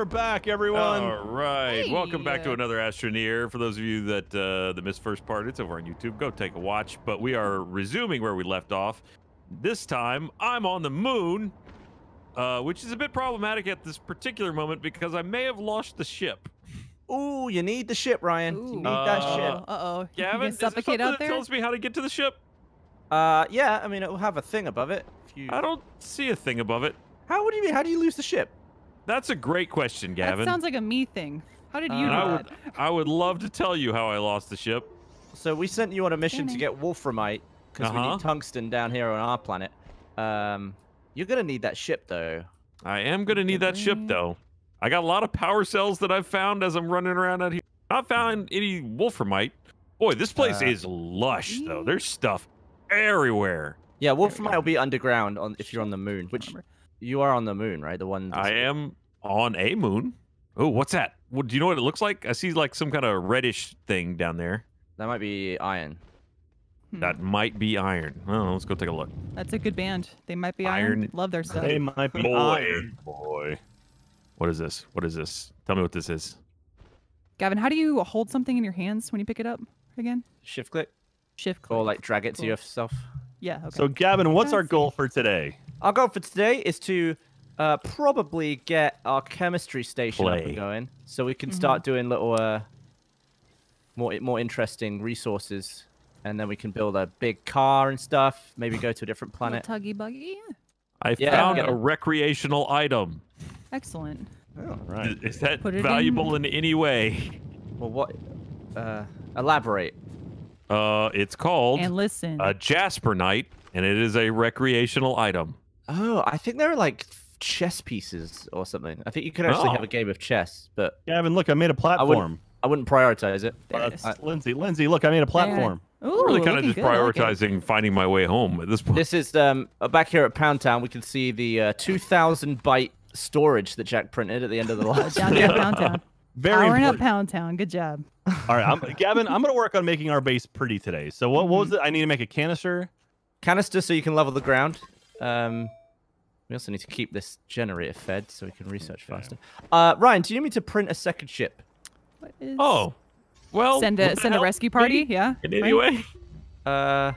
we're back, everyone. All right, welcome back to another Astroneer. For those of you that uh, that missed first part, it's over on YouTube. Go take a watch. But we are resuming where we left off. This time, I'm on the moon, uh, which is a bit problematic at this particular moment because I may have lost the ship. Ooh, you need the ship, Ryan. You Ooh. need that Uh, ship. Uh oh. Gavin, you is there suffocate something out that tells me how to get to the ship? Uh, yeah. I mean, it will have a thing above it. If you... I don't see a thing above it. How would you mean? How do you lose the ship? That's a great question, Gavin. That Gavin. sounds like a me thing. How did you Uh, do I that? would, I would love to tell you how I lost the ship. So we sent you on a mission to Damn it. get wolframite because we Uh-huh. need tungsten down here on our planet. Um, you're gonna need that ship though. I am going to need that ship, though. I got a lot of power cells that I've found as I'm running around out here. Not found any wolframite. Boy, this place Uh, is lush, though. There's stuff everywhere. Yeah, wolframite will be underground on if you're on the moon, which you are on the moon, right? The one. I am on a moon. Oh, what's that? What, do you know what it looks like? I see like some kind of reddish thing down there. That might be iron. Hmm. That might be iron. Oh, let's go take a look. That's a good band. They might be iron. Iron- Love their stuff. They might be iron. boy. What is this? What is this? Tell me what this is. Gavin, how do you hold something in your hands when you pick it up again? Shift click Shift click. or like drag it to Cool. yourself. yeah. Okay. So, Gavin, what's our goal for today? Our goal for today is to uh, probably get our chemistry station up and going, so we can Mhm. start doing little uh, more more interesting resources, and then we can build a big car and stuff. Maybe go to a different Little planet. tuggy buggy. I Yeah, found a recreational item. Excellent. Oh, Right. Is that Put it in- valuable in any way? well, what? Uh, elaborate. Uh, it's called And listen. a Jasper Knight, and it is a recreational item. Oh, I think there are like chess pieces or something. I think you could actually have Oh. a game of chess, but Gavin, look, I made a platform. I wouldn't prioritize it. There Uh, it is. that's Lindsay, Lindsay, look, I made a platform. Ooh, really kind of just good, I like prioritizing finding my way home at this point. This is um uh, back here at Pound Town. We can see the uh, 2,000 byte storage that Jack printed at the end of the last. Down video. Pound Town. Very Powering up important. Pound Town. Good job. All right, I'm, Gavin, I'm going to work on making our base pretty today. So, what, what was Mm-hmm. it? I need to make a canister. Canister so you can level the ground. Um, we also need to keep this generator fed so we can research Okay. faster. Uh, Ryan, do you need me to print a second ship? What is... oh, well, Send a send a rescue party. me Yeah. in any right? way. Uh,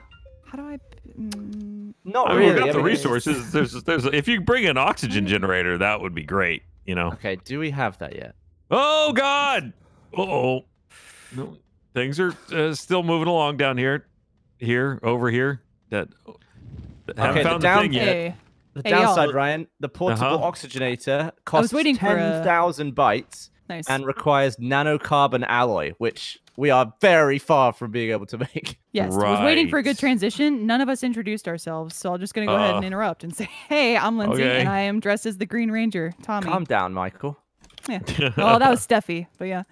How do I? Mm, not I mean, really. we've got the resources. There's, there's. If you bring an oxygen generator, that would be great. You know. Okay, do we have that yet? Oh God. Uh oh. No, things are uh, still moving along down here, here, over here. That. Haven't Okay, the found down- the thing yet. hey. The Hey, y'all. downside, Ryan, the portable Uh-huh. oxygenator costs waiting for a- 10,000 bytes Nice. and requires nanocarbon alloy, which we are very far from being able to make. Yes, I was waiting for a good transition. None of us introduced ourselves, so I'm just gonna go ahead and Uh, interrupt and say, "Hey, I'm Lindsay, okay. and I am dressed as the Green Ranger, Tommy." Calm down, Michael. Yeah. well, that was Steffi, but yeah.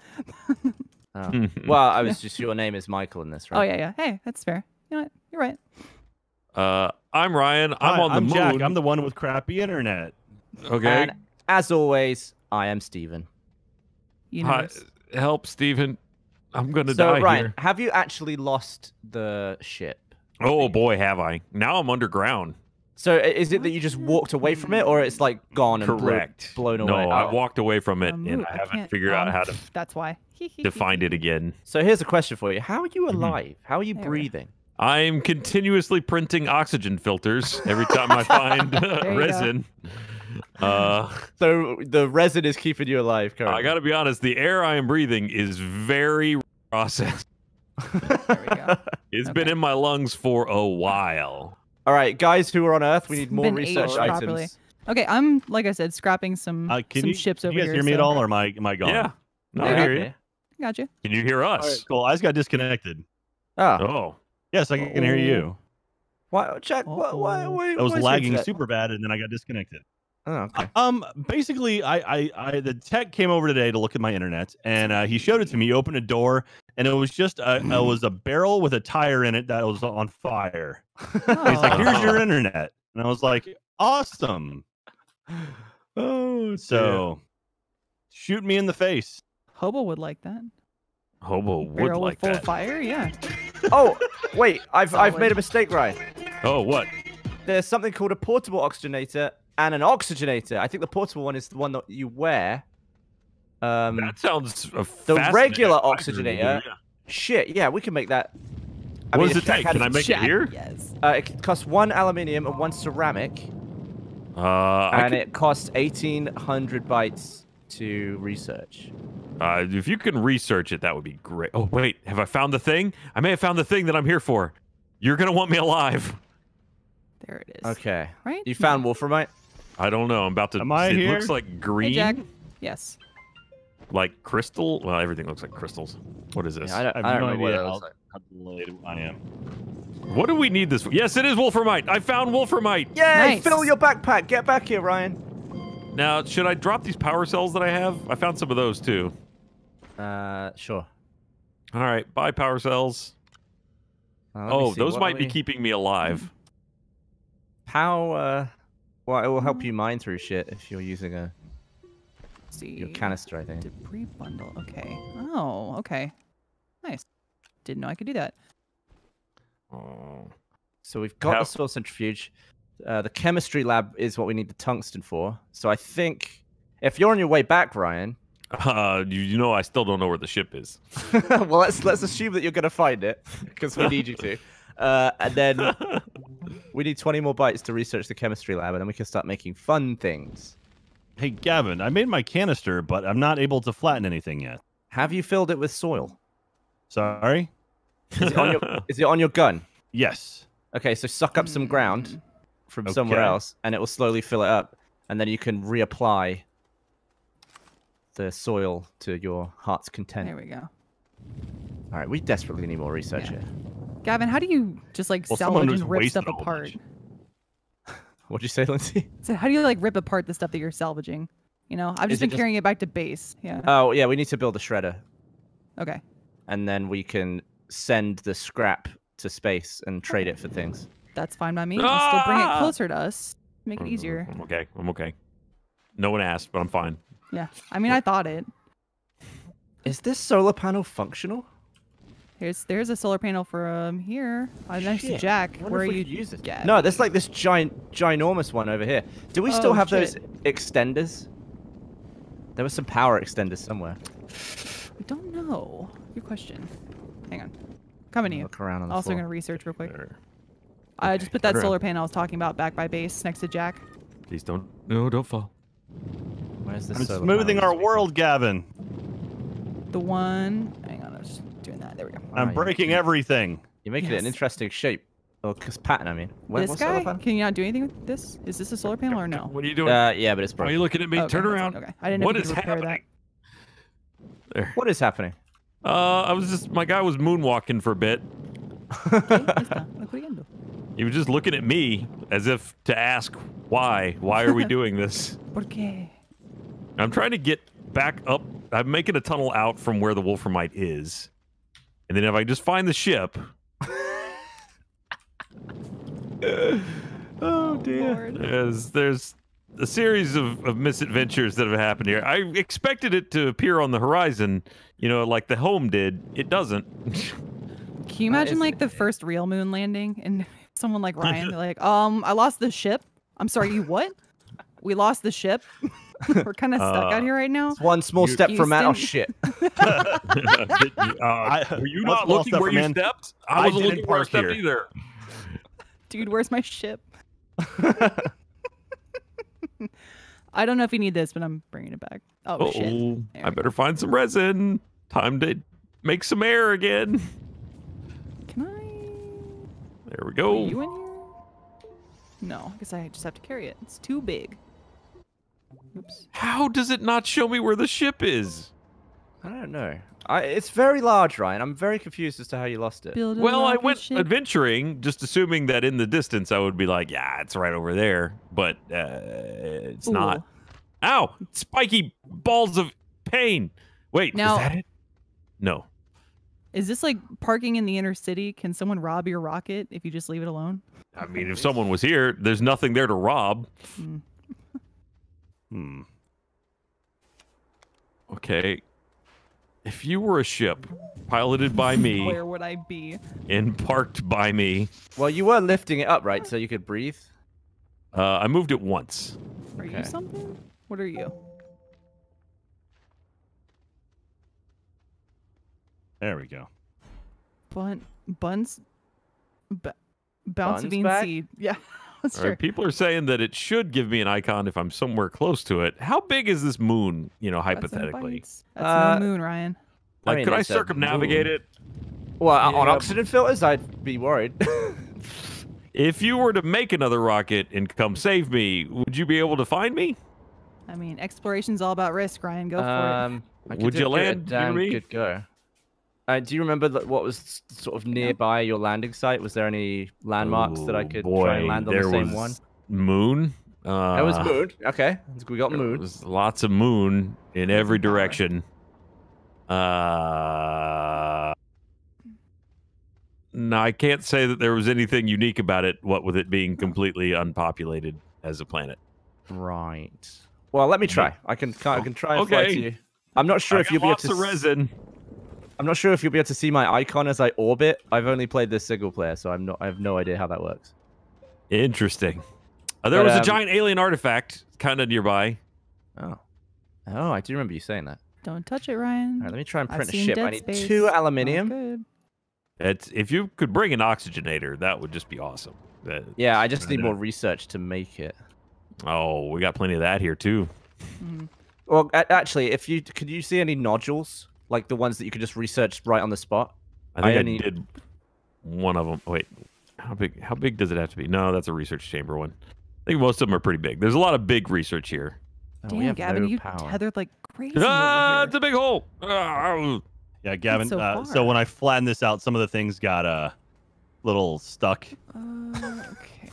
Oh. well, I was just your name is Michael in this, right? Oh yeah, yeah. Hey, that's fair. You know what? You're right. Uh, I'm Ryan. I'm Hi, on the I'm moon. Jack. I'm the one with crappy internet. okay. And as always, I am Steven. You Hi, help, Stephen. I'm gonna So, die Ryan, here. have you actually lost the ship? Oh boy, have I! Now I'm underground. So, is it that you just walked away from it, or it's like gone and blow- Correct. blown No, away? I Oh. walked away from it, Um, and ooh, I haven't can't- figured out um, how to That's why. to find it again. So, here's a question for you: How are you Mhm. alive? How are you There we go. Breathing? I'm continuously printing oxygen filters every time I find resin. Uh, So, the resin is keeping you alive. Currently. I got to be honest. The air I am breathing is very processed. There we go. It's been in my lungs for a while. All right, guys who are on Earth, we It's need more research items. properly. Okay, I'm like I said, scrapping some Uh, can some you, ships can over you guys here. hear me at all, or am I, am I gone? Yeah. No, Yeah, I hear okay. you. Got you. Can you hear All right, us? cool. I just got disconnected. Oh, Oh. Yes, I can hear you. why, Jack? Why, why, why, I was why lagging internet- super bad, and then I got disconnected. Oh, okay. Um, basically, I, I, I, the tech came over today to look at my internet, and uh, he showed it to me. He opened a door, and it was just a, it was a barrel with a tire in it that was on fire. He's like, Oh. "Here's your internet," and I was like, "Awesome!" Oh, So, shoot me in the face. Hobo would like that. Hobo would Barrel like full that. of fire. Yeah. Oh, wait, I've I've made a mistake, Ryan. Oh, what? There's something called a portable oxygenator and an oxygenator. I think the portable one is the one that you wear, Um, That sounds a the regular oxygenator. yeah. Shit, yeah, we can make that. I What mean, does if it Jack take? Can I make it here? Yes. Uh, it costs one aluminium and one ceramic, Uh, and could- it costs eighteen hundred bytes to research. Uh, if you can research it, that would be great. Oh wait, have I found the thing? I may have found the thing that I'm here for. You're gonna want me alive. There it is. Okay, Right? you found wolframite. I don't know. I'm about to. Am I it here? looks like Hey, green, Jack. Yes. like crystal. Well, everything looks like crystals. What is this? Yeah, I don't, I have I don't no know what idea it how, looks like. how delayed I am. What do we need this for? Yes, it is wolframite. I found wolframite. Yay! Nice. Fill your backpack. Get back here, Ryan. Now, should I drop these power cells that I have? I found some of those too. Uh, sure. All right, bye power cells. Uh, Oh, those what might are be keeping me alive. How? Uh, well, it will help you mine through shit if you're using a Let's see. your canister, I think. Debris bundle. Okay. Oh, okay. Nice. Didn't know I could do that. Oh. So we've got How- the soil centrifuge. Uh, the chemistry lab is what we need the tungsten for. So I think if you're on your way back, Ryan, Uh, you, you know, I still don't know where the ship is. well, let's let's assume that you're gonna find it because we need you to. Uh, and then we need 20 more bytes to research the chemistry lab, and then we can start making fun things. Hey, Gavin, I made my canister, but I'm not able to flatten anything yet. Have you filled it with soil? Sorry? Is it on your, is it on your gun? Yes. Okay, so suck up some ground from somewhere else, and it will slowly fill it up, and then you can reapply the soil to your heart's content. There we go. All right, we desperately need more research Yeah. here. Gavin, how do you just like Well, someone salvage was and rip stuff apart? What'd you say, Lindsay? So how do you like rip apart the stuff that you're salvaging? You know, I've Is just it been just- carrying it back to base. Yeah. Oh, yeah, we need to build a shredder, okay. and then we can send the scrap to space and trade it for things. That's fine by me. I'll still bring it Ah! closer to us. Make it Mm, easier. I'm okay. I'm okay. No one asked, but I'm fine. Yeah. I mean, I thought it. Is this solar panel functional? Here's there's a solar panel for um here. Uh, next to Shit, Jack. Where are you? could use it. Gavin? No, there's like this giant, ginormous one over here. Do we still Oh, have those extenders? There was some power extenders somewhere. I don't know. Good question. Hang on. Coming to you. Look around on the Also floor. gonna research real quick. There. I Okay, just put that solar panel I was talking about back by base next to Jack. Please don't. No, don't fall. Where's the I'm solar smoothing panel? our world, Gavin. The one. Hang on, I was just doing that. There we go. I'm Right. breaking everything. You're making it an interesting shape. Or cause pattern, I mean. Where, this guy? Can you not do anything with this? Is this a solar panel or no? What are you doing? Uh, yeah, but it's Why are you looking at me? Okay, Turn around. Okay. I didn't know What if you is could repair happening? There. What is happening? Uh, I was just my guy was moonwalking for a bit. that. Okay, ahí está. Lo corriendo. He was just looking at me as if to ask why. Why are we doing this? ¿Por qué? I'm trying to get back up. I'm making a tunnel out from where the Wolframite is, and then if I just find the ship, oh dear. Lord. there's there's a series of, of misadventures that have happened here. I expected it to appear on the horizon, you know, like the home did. It doesn't. Can you imagine like the first real moon landing and someone like Ryan, like, um, I lost the ship. I'm sorry, you what? We lost the ship. We're kind of stuck Uh, out here right now. It's one small You- step from out. Oh shit. Uh, I- were you not looking where you stepped? I I wasn't didn't looking where I stepped here. either. Dude, where's my ship? I don't know if you need this, but I'm bringing it back. Oh, shit. Oh, There I we better find some resin. Time to make some air again. Can I? There we Are go. you in here? No, I guess I just have to carry it. It's too big. Oops. How does it not show me where the ship is? I don't know. I, it's very large, Ryan. I'm very confused as to how you lost it. Well, I rocket went ship. adventuring, just assuming that in the distance I would be like, yeah, it's right over there. But uh, it's not. Ow! Spiky balls of pain. Wait, Now- is that it? No. Is this like parking in the inner city? Can someone rob your rocket if you just leave it alone? I mean, if someone was here, there's nothing there to rob. Hmm. Okay. If you were a ship piloted by me Where would I be? and parked by me, Well, you were lifting it up, right, so you could breathe. uh, I moved it once. Are Okay. you something? What are you? There we go. Bun buns. B- bounce Buns bean seed. Yeah. That's right, people are saying that it should give me an icon if I'm somewhere close to it. How big is this moon? You know, That's no hypothetically. bites. That's Uh, no moon, Ryan. I Like, mean, could I circumnavigate moon. it? Well, on Yeah. oxygen filters, I'd be worried. If you were to make another rocket and come save me, would you be able to find me? I mean, exploration's all about risk, Ryan. Go for it. um, I could Would you give it a land near damn me? Good go. Uh, do you remember that- what was sort of nearby your landing site? Was there any landmarks that I could boy, try and land on the same was one? Moon. Uh, That was moon. Okay, we got there moon. was lots of moon in every direction. Uh, no, I can't say that there was anything unique about it. What with it being completely unpopulated as a planet. Right. Well, let me try. I can I can try and fly to you. I'm not sure if you'll be able lots to. of resin. I'm not sure if you'll be able to see my icon as I orbit. I've only played this single player, so I'm not. I have no idea how that works. Interesting. Uh, there But, was a um, giant alien artifact kind of nearby. Oh. Oh, I do remember you saying that. Don't touch it, Ryan. All right, let me try and I've print a ship. I need Space. two aluminium. good. It's, if you could bring an oxygenator, that would just be awesome. That- Yeah, I just I need know. more research to make it. Oh, we got plenty of that here too. Mm. Well, actually, if you could you see any nodules like the ones that you could just research right on the spot? I think I, only- did one of them. Wait, how big? How big does it have to be? No, that's a research chamber one. I think most of them are pretty big. There's a lot of big research here. Oh, Damn, we have Gavin, no you power. tethered like crazy. Ah, it's a big hole. Ah, Yeah, Gavin. so uh, so when I flattened this out, some of the things got uh, little stuck. here. Uh, okay.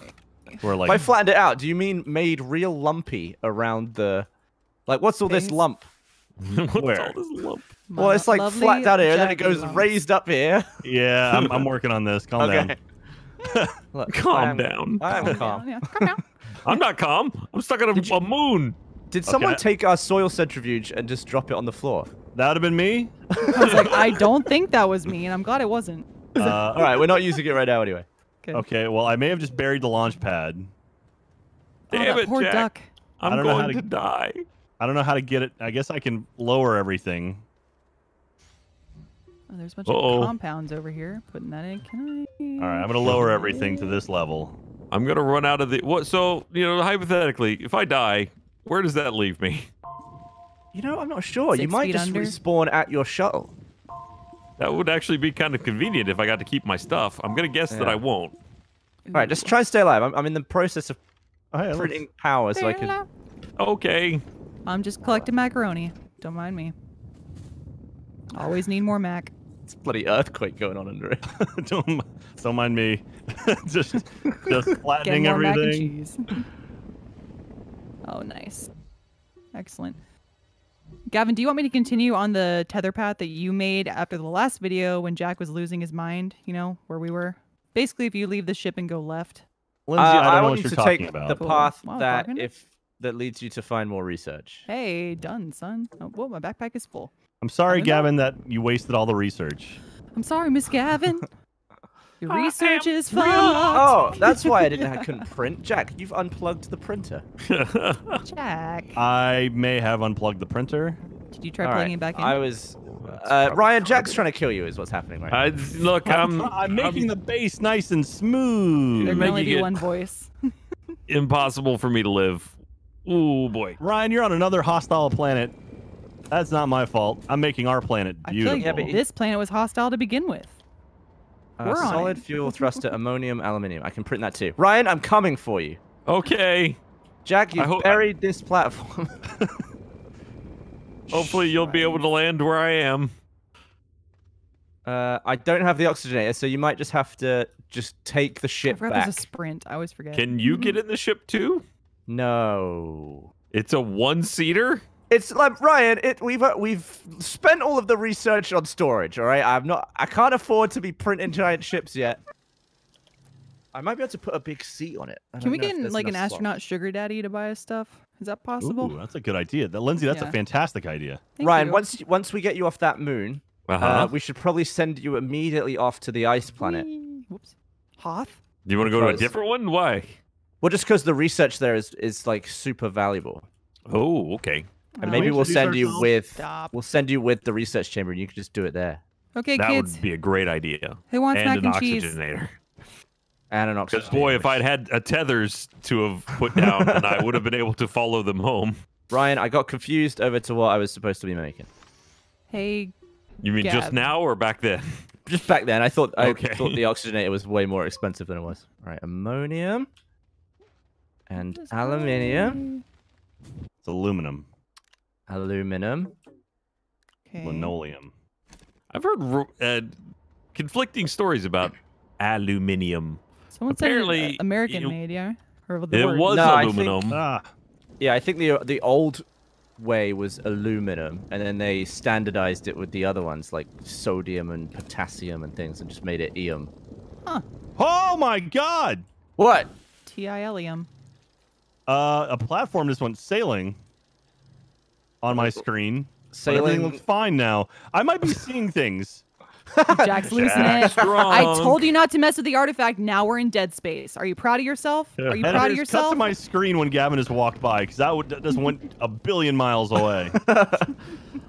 Where like By flattened it out, do you mean made real lumpy around the? Like, what's all this lump? What's Where? all this lump? Well, it's like flat down here, and then it goes lumps. raised up here. yeah, I'm, I'm working on this. Calm okay. down. Look, Calm I am- down. I am Calm calm. down, yeah. Calm down. I'm not calm. I'm stuck on Did a, a moon. Did someone Okay. take our soil centrifuge and just drop it on the floor? That would have been me. I was like, I don't think that was me, and I'm glad it wasn't. Uh, All right, we're not using it right now anyway. Good. Okay, well, I may have just buried the launch pad. Oh, Damn that it, poor Jack. duck. I'm don't know how going to- to die. I don't know how to get it. I guess I can lower everything. Oh, there's a bunch Uh-oh. of compounds over here. Putting that in. Can I? All right, I'm gonna lower everything to this level. I'm gonna run out of the what? So you know, hypothetically, if I die, where does that leave me? You know, I'm not sure. you might just under? respawn at your shuttle. That would actually be kind of convenient if I got to keep my stuff. I'm gonna guess that I won't. All right, just try and stay alive. I'm, I'm in the process of Oh, hey, it looks- printing power so I can. Okay. I'm just collecting macaroni. Don't mind me. Always need more mac. It's a bloody earthquake going on under it. don't, don't mind me. just, just flattening more mac and everything. oh, nice. Excellent. Gavin, do you want me to continue on the tether path that you made after the last video when Jack was losing his mind? You know, where we were? Basically, if you leave the ship and go left. Lindsay, Uh, I don't know want what you you're to talking take about. the Cool. path Wow, that bargain. if that leads you to find more research. Hey, done, son. Oh, whoa, my backpack is full. I'm sorry, I know. Gavin, that you wasted all the research. I'm sorry, Miss Gavin. Your research is real- fucked. Oh, that's why I didn't. I couldn't print. Jack, you've unplugged the printer. Jack. I may have unplugged the printer. Did you try All plugging right, it back in? I was. Uh, Ryan, Jack's trying to kill you. Is what's happening right now. I, look, I'm, I'm making the base nice and smooth. there can making only be one voice. impossible for me to live. Ooh boy. Ryan, you're on another hostile planet. That's not my fault. I'm making our planet I feel beautiful. like Yeah, but this planet was hostile to begin with. Uh, we're on solid it. fuel thruster, ammonium, aluminium. I can print that too. Ryan, I'm coming for you. Okay. Jack, I you've hope- buried this platform. Hopefully you'll be able to land where I am. uh, I don't have the oxygenator, so you might just have to just take the I ship forgot back. there's a sprint. I always forget. Can you get in the ship too? No. It's a one-seater. It's like Ryan. It we've uh, we've spent all of the research on storage. All right, I'm not. I can't afford to be printing giant ships yet. I might be able to put a big seat on it. I Can we get there's like an enough slots. astronaut sugar daddy to buy us stuff? Is that possible? Ooh, that's a good idea. That Lindsay, that's Yeah. a fantastic idea. Thank Ryan, you. once once we get you off that moon, Uh-huh. uh, we should probably send you immediately off to the ice planet. Whee! Whoops. Hoth? Do you want to go to a different one? Why? Well, just because the research there is is like super valuable, Oh, okay. And maybe we we'll introduce send you with Stop. we'll send you with the research chamber, and you can just do it there. Okay, that kids. would be a great idea. Who wants and mac an and cheese? oxygenator. And an Because boy, if I'd had a tethers to have put down, then I would have been able to follow them home. Ryan, I got confused over to what I was supposed to be making. Hey, You mean just Gab. now or back then? Just back then, I thought I Okay. thought the oxygenator was way more expensive than it was. All right, ammonium and just aluminium, It's aluminum, aluminum. Okay. linoleum. I've heard uh, conflicting stories about aluminium. Someone apparently, it, uh, American you- made, yeah. Or the It word. was No, I think- aluminum. Ah, Yeah, I think the the old way was aluminum, and then they standardized it with the other ones like sodium and potassium and things, and just made it ium. oh my God! What? T-I-L-E-M. Uh, a platform just went sailing on my screen. but everything Sailing. looks fine now. I might be seeing things. Jack's losing Jack it. I told you not to mess with the artifact. Now we're in dead space. Are you proud of yourself? Are you proud of Editors, Cut yourself? to my screen when Gavin has walked by, because that would that just went a billion miles away.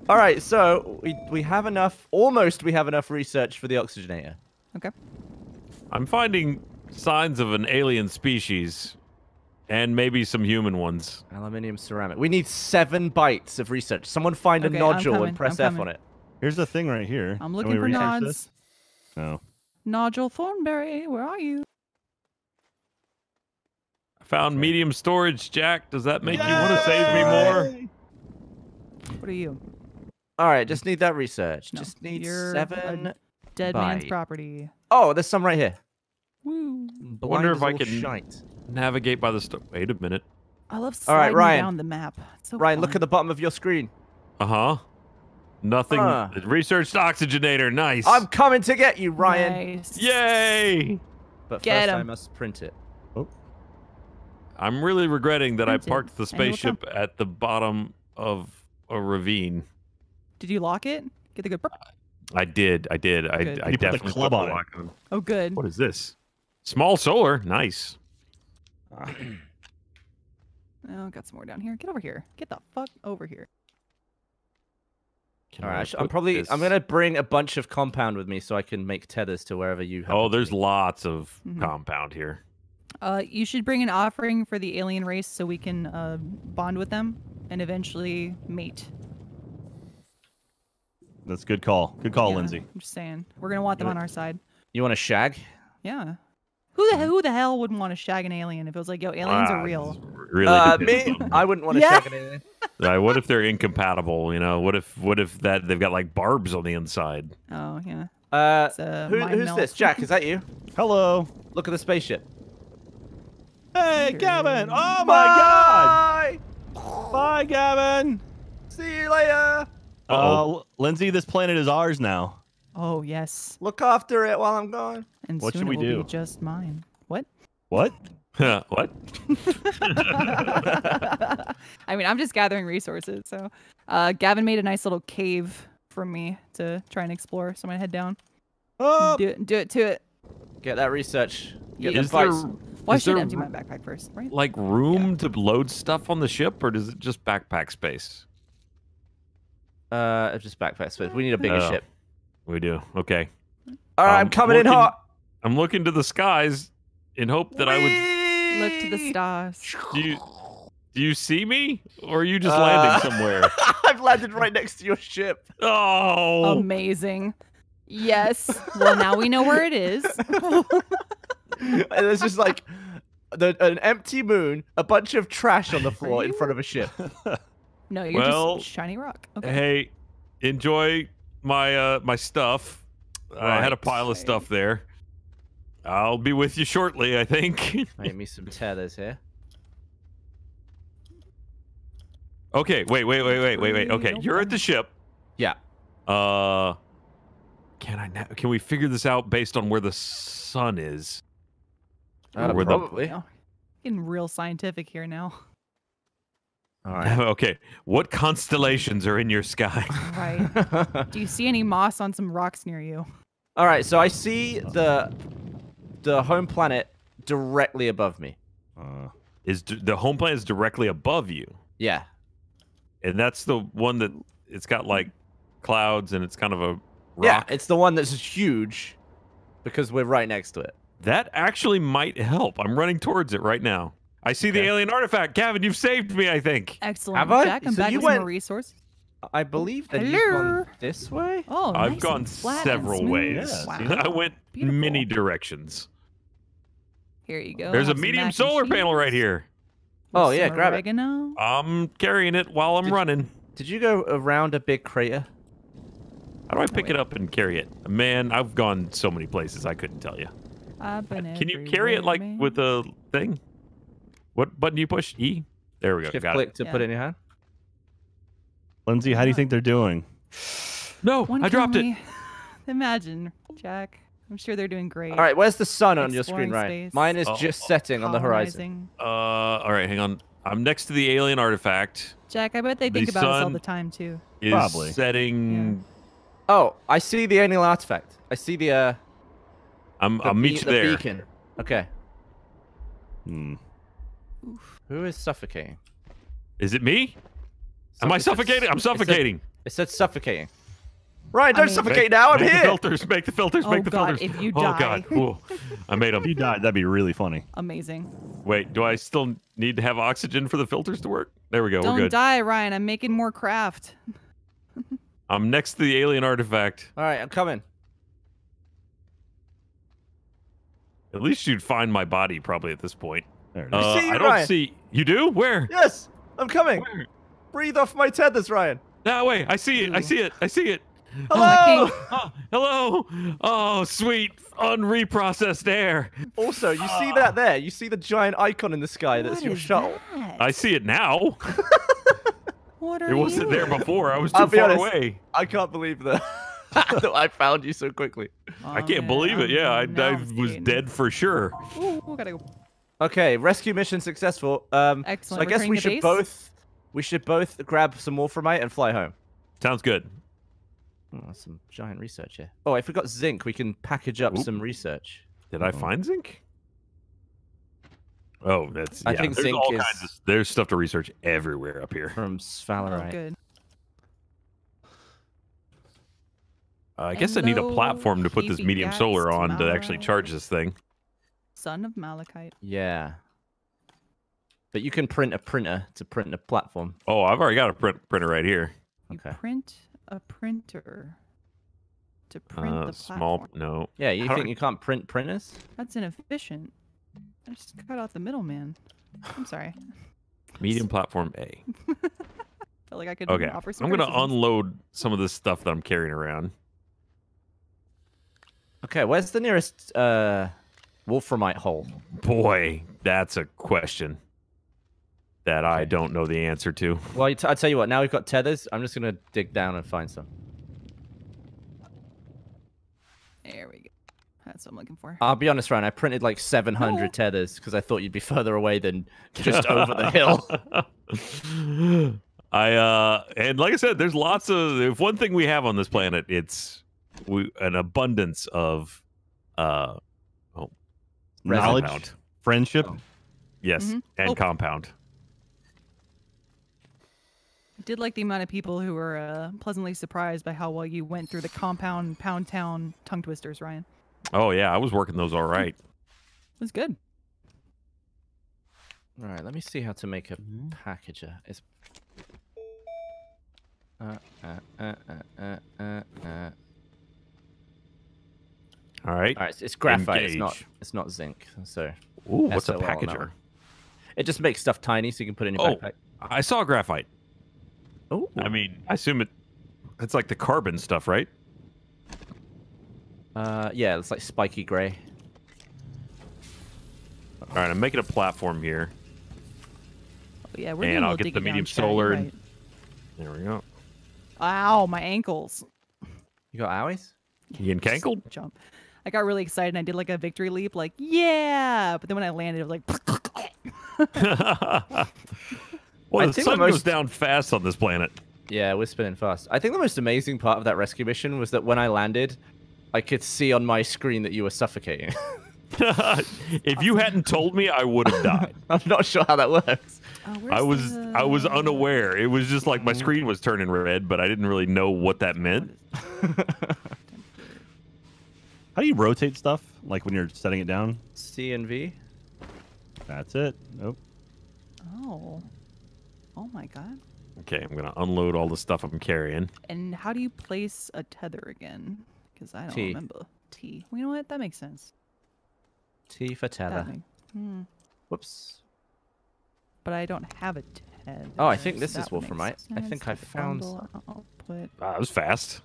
All right, so we we have enough. Almost, we have enough research for the oxygenator. Okay. I'm finding signs of an alien species and maybe some human ones. Aluminium ceramic. We need seven bytes of research. Someone find Okay, a I'm nodule coming, and press F on it. Here's the thing right here. I'm looking for research nods. this? No. Nodule Thornberry, where are you? I found Okay. medium storage, Jack. Does that make you want to save me more? What are you? All right, just need that research. No, just need you're seven. Dead man's property. Oh, there's some right here. Woo. Blind Wonder if I all can- Shite. Navigate by the sto- Wait a minute. I love All right, sliding Ryan. down the map. It's so Ryan, look at the bottom of your screen. Uh huh. Nothing. Huh. Researched oxygenator. Nice. I'm coming to get you, Ryan. Nice. Yay! But Get first, I must print it. Oh. I'm really regretting that I Print it, parked the it will spaceship at the bottom of a ravine. Did you lock it? Get the good. burp. I did. I did. I, Good. I You put the club on it. Oh, good. What is this? Small solar. Nice. Oh, got some more down here. Get over here. Get the fuck over here. Can All I right, I sh- I'm probably. this- I'm gonna bring a bunch of compound with me so I can make tethers to wherever you. happen Oh, there's be. lots of Mhm. compound here. Uh, you should bring an offering for the alien race so we can uh, bond with them and eventually mate. That's a good call. Good call, Yeah, Lindsay. I'm just saying. We're gonna want them You on our side. You want to shag? Yeah. Who the who the hell wouldn't want to shag an alien if it was like, yo, aliens Ah, are real? Really? uh, me. I wouldn't want to Yeah. shag an alien. Uh, what if they're incompatible? You know, what if what if that they've got like barbs on the inside? Oh yeah. Uh, It's a who, mind who's melt. this? Jack, is that you? Hello. Look at the spaceship. Hey, Gavin. Oh my God. Bye. Bye, Gavin. See you later. Uh-oh. Uh, Lindsay, this planet is ours now. Oh yes. Look after it while I'm gone. And What soon should it we will do? be just mine. What? What? what? I mean, I'm just gathering resources. So, uh, Gavin made a nice little cave for me to try and explore. So I'm gonna head down. Oh, Do it. Do it to it. Get that research. Get Yeah. the Is there bites. Well, I Is should there empty my backpack first, right? like room to load stuff on the ship, or does it just backpack space? Uh, just backpack space. We need a bigger Oh. ship. We do. Okay. All right, Um, I'm coming in hot. I'm looking to the skies in hope that I would. Look to the stars. Do you, do you see me, or are you just Uh, landing somewhere? I've landed right next to your ship. Oh, Amazing. Yes. Well, now we know where it is. and there's just like the, an empty moon, a bunch of trash on the floor in front of a ship. No, you're Well, just shiny rock. Okay. hey, enjoy my uh my stuff. I had a pile of stuff there. I'll be with you shortly, I think. Make me some tethers here. okay, wait, wait, wait, wait, wait, wait. Okay, you're at the ship. Yeah. Uh, can I na- can we figure this out based on where the sun is? Uh, Where the- probably. Oh, getting real scientific here now. All right. okay, what constellations are in your sky? Right. Do you see any moss on some rocks near you? All right. So I see the the home planet directly above me. Uh, Is d- the home planet is directly above you, Yeah. and that's the one that it's got like clouds and it's kind of a Yeah, it's the one that's huge because we're right next to it. That actually might help. I'm running towards it right now. I see the alien artifact. Gavin, you've saved me, I think. Excellent. Have I? Jack, I'm So back you with went- more resources. I believe that you've gone this way. Oh, I've nice gone and flat and several ways. Yeah, Wow. I went Beautiful. many directions. Here you go. There's a have some medium mac and solar panel right cheese here. with Oh, yeah, some grab it. I'm carrying it while I'm Did- running. Did you go around a big crater? How do I pick oh, wait. it up and carry it? Man, I've gone so many places I couldn't tell you. I've been Can you carry it like man. with a thing? What button do you push? E. There we go. Shift Got click it. to Yeah. put it in your hand. Lindsay, how do you think they're doing? No, One I dropped it. Imagine, Jack. I'm sure they're doing great. All right, where's the sun on your screen, Right, Mine is Oh, just oh, setting on the horizon. Uh, all right, hang on. I'm next to the alien artifact. Jack, I bet they The think about us all the time too. Is Probably. setting. Oh, I see the alien artifact. I see the uh. I'm. the I'll meet you the there. beacon. Okay. Hmm. Who is suffocating? Is it me? Am I suffocating? I'm it said- suffocating. It said suffocating. Ryan, don't mean- suffocate Make- now. I'm make here. the filters. Make the filters. Oh, make the God, filters. if you oh die. God. Ooh. I made them. If you them. died, that'd be really funny. Amazing. Wait. Do I still need to have oxygen for the filters to work? There we go. Don't We're good. die, Ryan. I'm making more craft. I'm next to the alien artifact. All right, I'm coming. At least you'd find my body probably at this point. There it is. Uh, see you, I don't Ryan. see. You do? Where? Yes, I'm coming. Where? Breathe off my tethers, Ryan. That way. I see it. I see it. I see it. Hello. King. Oh, hello. Oh, sweet unreprocessed air. Also, you see that there? You see the giant icon in the sky that's your is shuttle. that? I see it now. What are you? It wasn't you? there before. I was too I'll be far honest. away. I can't believe that that I found you so quickly. I Oh, can't man, believe it. Yeah, I, I was dead for sure. Ooh, we gotta go. Okay, rescue mission successful. Um, Excellent. So I guess we should base? both we should both grab some wolframite and fly home. Sounds good. Oh, some giant research here. Oh, if we got zinc, we can package up Oop. some research. Did I Mhm. find zinc? Oh, that's. I think there's zinc all is- kinds of. There's stuff to research everywhere up here. from Oh, good. Uh, I guess I need a platform to put this medium solar on to actually charge this thing. Son of Malachite. yeah. But you can print a printer to print a platform. Oh, I've already got a print, printer right here. You Okay. print a printer to print Uh, the small. platform. No. Yeah, you How think I- you can't print printers? That's inefficient. I just cut out the middleman. I'm sorry. Medium platform A. Felt like I could Okay. offer some I'm gonna criticisms. unload some of this stuff that I'm carrying around. Okay, where's the nearest uh, wolframite hole? Boy, that's a question that I don't know the answer to. Well, I t- I tell you what. Now we've got tethers. I'm just gonna dig down and find some. There we go. That's what I'm looking for. I'll be honest, Ryan. I printed like 700 No. tethers because I thought you'd be further away than just over the hill. I uh and like I said, there's lots of if one thing we have on this planet, it's we, an abundance of uh Knowledge, compound. friendship. Oh. Yes, Mhm. and Oh. compound. I did like the amount of people who were uh, pleasantly surprised by how well you went through the compound pound town tongue twisters, Ryan. Oh yeah, I was working those all right. It was good. All right, let me see how to make a packager. It's uh, uh, uh, uh, uh, uh, uh. All right. All right, it's, it's graphite. It's not. It's not zinc. So Ooh, what's a SOL on that packager? it just makes stuff tiny, so you can put it in your Oh. backpack. I saw graphite. Oh, I mean, I assume it. It's like the carbon stuff, right? uh, yeah, it's like spiky gray. All right, I'm making a platform here. Oh, yeah, we're And doing a I'll get the medium chat, you're solar and- right. There we go. Ow, my ankles. You got owies? You getting cankled? Jump. I got really excited and I did like a victory leap, like, yeah. But then when I landed, it was like, well, I the think sun the goes down fast on this planet. Yeah, we're spinning fast. I think the most amazing part of that rescue mission was that when I landed, I could see on my screen that you were suffocating. if you hadn't told me, I would have died. I'm not sure how that works. oh, I where's was I was unaware. It was just like my mm. screen was turning red, but I didn't really know what that meant. How do you rotate stuff? Like when you're setting it down? C and V. That's it. Nope. Oh. Oh my god. Okay, I'm gonna unload all the stuff I'm carrying. And how do you place a tether again? Because I don't T. remember. T. Well, you know what? That makes sense. T for tether. make- hmm. Whoops. But I don't have a tether. Oh, I think so this is that would make Wolframite. I think I found bundle, I'll put. Ah, that was fast.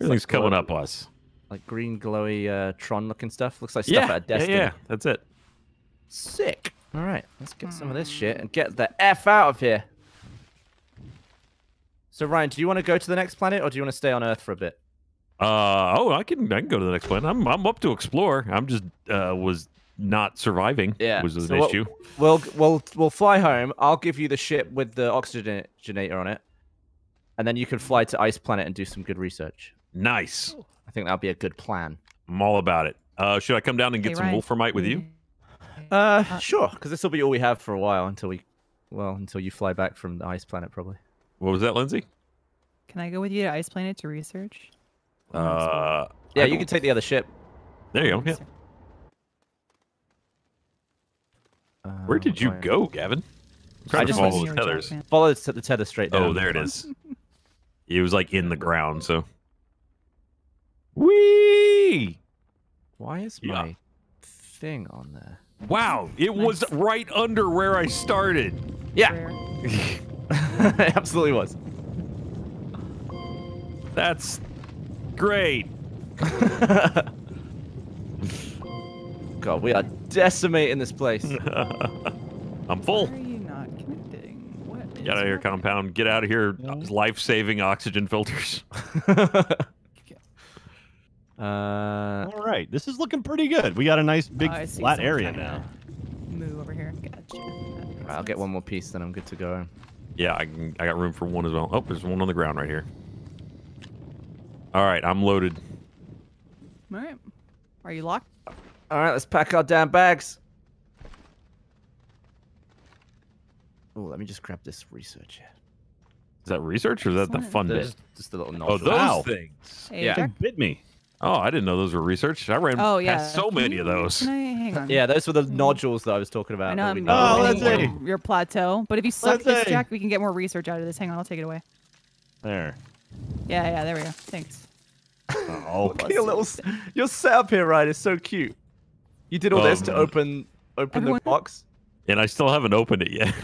Everything's coming up us. Like green glowy uh, Tron looking stuff. Looks like stuff Yeah, out of yeah, Destiny. yeah, that's it. Sick. All right, let's get some of this shit and get the f out of here. So Ryan, do you want to go to the next planet or do you want to stay on Earth for a bit? Uh oh, I can I can go to the next planet. I'm I'm up to explore. I'm just uh was not surviving. Yeah, was an so issue. We'll we'll we'll fly home. I'll give you the ship with the oxygenator on it, and then you can fly to Ice Planet and do some good research. Nice. I think that'll be a good plan. I'm all about it. Uh, should I come down and get Hey, some Ryan. wolframite with you? Uh, sure, because this will be all we have for a while until we, well, until you fly back from the Ice Planet, probably. What was that, Lindsay? Can I go with you to Ice Planet to research? Uh, Yeah, you can take the other ship. There you go. Yeah. Where Uh, did you go, Gavin? I'm trying I to just follow went- those tethers. Follow the the tether straight down. Oh, there it is. It was like in the ground, so. Whee! Why is Yeah. my thing on there? Wow, it was right under where I started. Yeah, it absolutely was. That's great. God, we are decimating this place. I'm full. Why are you not connecting? What is Get out of here, happening? compound. Get out of here. No. Life-saving oxygen filters. Uh, All right. This is looking pretty good. We got a nice big Oh, flat area now. Move over here. Gotcha. That makes I'll get one more piece, then I'm good to go. Yeah, I can. I got room for one as well. Oh, there's one on the ground right here. All right, I'm loaded. All right. Are you locked? All right, let's pack our damn bags. Oh, let me just grab this research here. Is that research or is that the fun There's bit? just a little Oh, those Wow. things. Hey, Yeah. Jack. Bit me. Oh, I didn't know those were research. I ran Oh yeah. past so Can many of those. Hang on? Yeah, those were the nodules that I was talking about. I know I'm Oh, noticed. let's opening see. your, your plateau, but if you suck Let's this, see. Jack, we can get more research out of this. Hang on, I'll take it away. There. Yeah, yeah, there we go. Thanks. Oh, Look at your little, s- your setup here, right? is so cute. You did all this to Um, open, open Everyone- the box. And I still haven't opened it yet.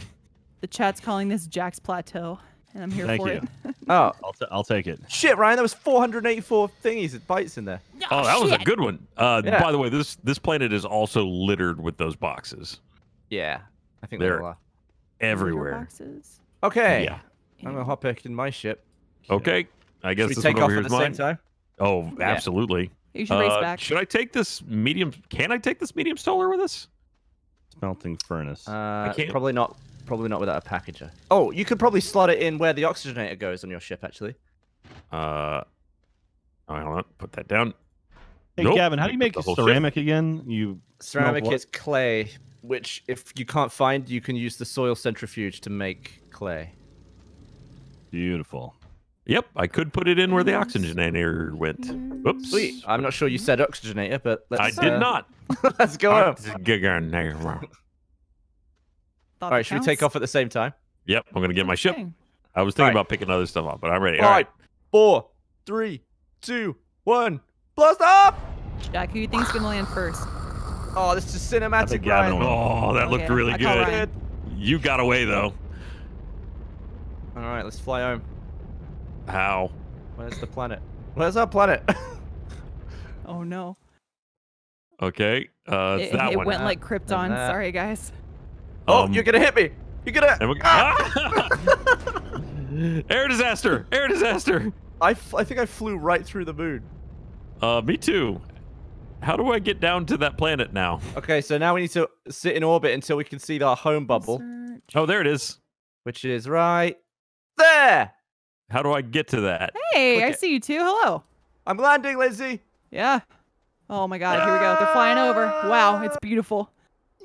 The chat's calling this Jack's plateau, and I'm here Thank for you. it. Oh I'll, t- I'll take it. shit, Ryan! There was 484 thingies, bytes in there. Oh, that was a good one. Uh, Yeah. By the way, this this planet is also littered with those boxes Yeah, I think There. they all are. everywhere. Boxes. Okay, Yeah. I'm gonna hop back in my ship. Okay. I guess Should we this take one off over at here the is same mine. time? Oh, absolutely. You should race Uh, back. Should I take this medium? Can I take this medium solar with us? Smelting furnace. Uh, can't- probably not. Probably not without a packager. Oh, you could probably slot it in where the oxygenator goes on your ship, actually. Uh, oh, hold on. Put that down. hey, nope. Gavin, how do you make up the whole ship. ceramic again? You Ceramic is clay, which if you can't find, you can use the soil centrifuge to make clay. beautiful. Yep, I could put it in where the oxygenator went. Oops. Sweet. I'm not sure you said oxygenator, but let's. I did uh, not. let's go home. Oxygenator. Thought All that should we take off at the same time? Yep, I'm gonna get my ship. Okay. I was thinking Alright. about picking other stuff up, but I'm ready. All Five, right. four, three, two, one. Blast off! Jack, who do you think's gonna land first? Oh, this is cinematic, Gavin Ryan. Oh, that Oh, looked yeah. really I good. You got away though. All right, let's fly home. How? Where's the planet? Where's our planet? Oh no. Okay. Uh, it's It, that it one. went like Krypton. Sorry, guys. Oh, Um, you're gonna hit me. You're gonna. and we- Ah! Air disaster! Air disaster! I, f- I think I flew right through the moon. Uh, me too. How do I get down to that planet now? Okay, so now we need to sit in orbit until we can see our home bubble, Search. Oh, there it is. which is right there. How do I get to that? Hey, I Okay. see you too. Hello. I'm landing, Lizzie. Yeah. Oh my God. Here we go. They're flying over. Wow, it's beautiful.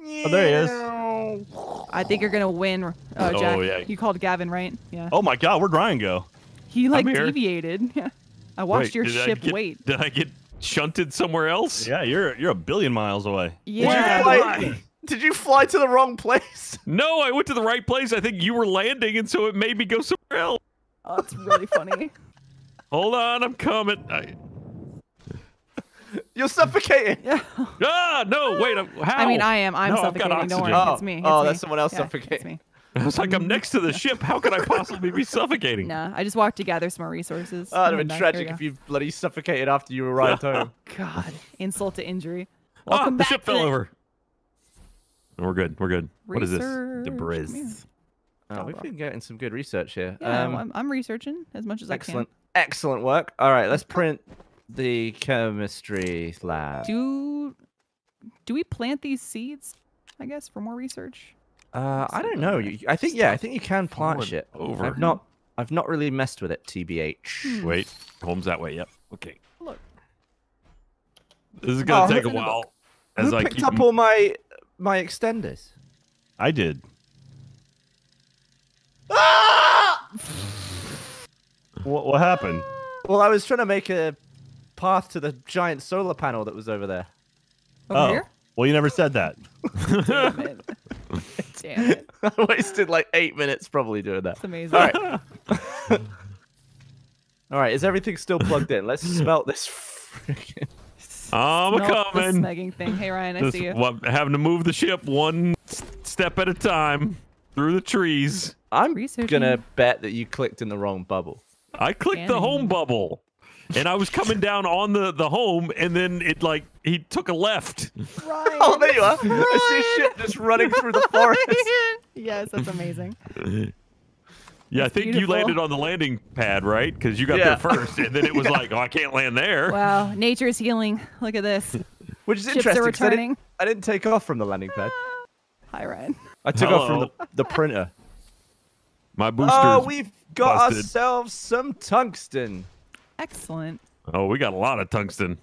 Oh, there he is. I think you're gonna win. Oh, Oh, Jack. yeah. You called Gavin, right? Yeah. Oh my God, where'd Ryan go? He like deviated. I watched Wait, your ship get- wait. Did I get shunted somewhere else? Yeah, you're you're a billion miles away. Yeah. Why? Did you fly to the wrong place? No, I went to the right place. I think you were landing, and so it made me go somewhere else. Oh, that's really funny. Hold on, I'm coming. I, You're suffocating. Yeah. ah, no, wait. I'm, how? I mean, I am. I'm No, suffocating. Don't worry. oxygen. It's me. It's Oh, me. that's someone else Yeah, it's suffocating. me. I was like, I'm next to the ship. How could I possibly be suffocating? Nah, I just walked to gather some more resources. Oh, it'd have been then tragic if we you bloody suffocated after you arrived home. God, insult to injury. Ah, Welcome the back ship fell the over. We're good. We're good. What is this? research. Debris. Oh, we've been getting some good research here. Yeah, Um, I'm, I'm researching as much as I can. excellent, excellent work. All right, let's print the chemistry lab. Do do we plant these seeds? I guess for more research. Uh, I don't know. You, I think yeah, I think you can plant falling shit. over. I've not, I've not really messed with it. Tbh. Wait, home's that way. Yep. Okay. Look. This is gonna Oh, take a who- while. As Who I picked keep up all my my extenders? I did. What what happened? Well, I was trying to make a path to the giant solar panel that was over there. Over oh, here. well, you never said that. Damn it. Damn it. I wasted like eight minutes probably doing that. It's amazing. All right. All right, is everything still plugged in? Let's smelt this. Freaking... I'm Smelt the coming. smegging thing. Hey Ryan, I Just see you. wa- having to move the ship one step at a time through the trees. I'm Researching. gonna bet that you clicked in the wrong bubble. I clicked the home bubble. And I was coming down on the, the home, and then it like he took a left. Ryan. Oh, there you are. I see shit just running through the forest. yes, that's amazing. Yeah, I That's think you landed on the landing pad, right? Because you got Yeah. there first, and then it was like, oh, I can't land there. Wow, nature is healing. Look at this. Which is Ships are interesting. 'cause I didn't, returning. I didn't take off from the landing pad. Ah. Hi Ryan. I took off from the, the printer. My booster. Oh, we've got busted. ourselves some tungsten. Excellent. Oh, we got a lot of tungsten.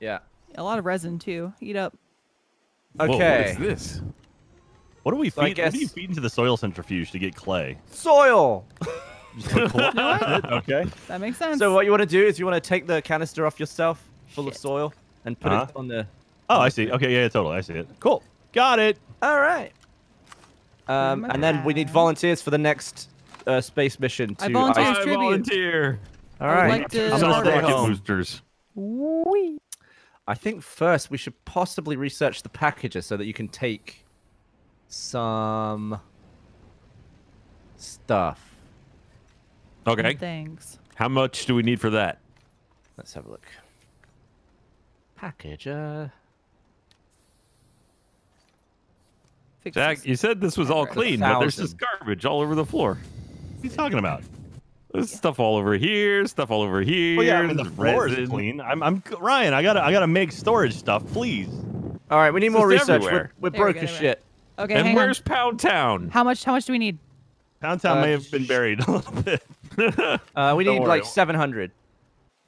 Yeah. A lot of resin too. Eat up. Whoa, what Okay. is this? What do we So I feed? What do you guess- feed into the soil centrifuge to get clay? Soil. Just put coal in it? Okay. That makes sense. So what you want to do is you want to take the canister off yourself, full of soil, and put Uh-huh. it on the. Oh, I see. Okay, yeah, totally. I see it. Cool. Got it. All right. Um, and then we need volunteers for the next uh, space mission to. I volunteer I volunteer. All I would right. like to- I'm I'm gonna gonna rocket home. boosters. Wee. I think first we should possibly research the packages so that you can take some stuff. Okay. Thanks. How much do we need for that? Let's have a look. Package. Uh, Fix Jack, you said this was all It's a clean, but there's just garbage all over the floor. What are you talking about? There's stuff all over here, stuff all over here. Well, yeah, I mean the there's floor is resin. clean. I'm, I'm Ryan. I gotta, I gotta make storage stuff, please. all right, we need It's more just research. We're, we're There we broke go, as there we shit. Okay, and hang where's on. Pound Town? How much? How much do we need? Pound Town Uh, may have been buried a little bit. Uh, we Don't need worry. like 700.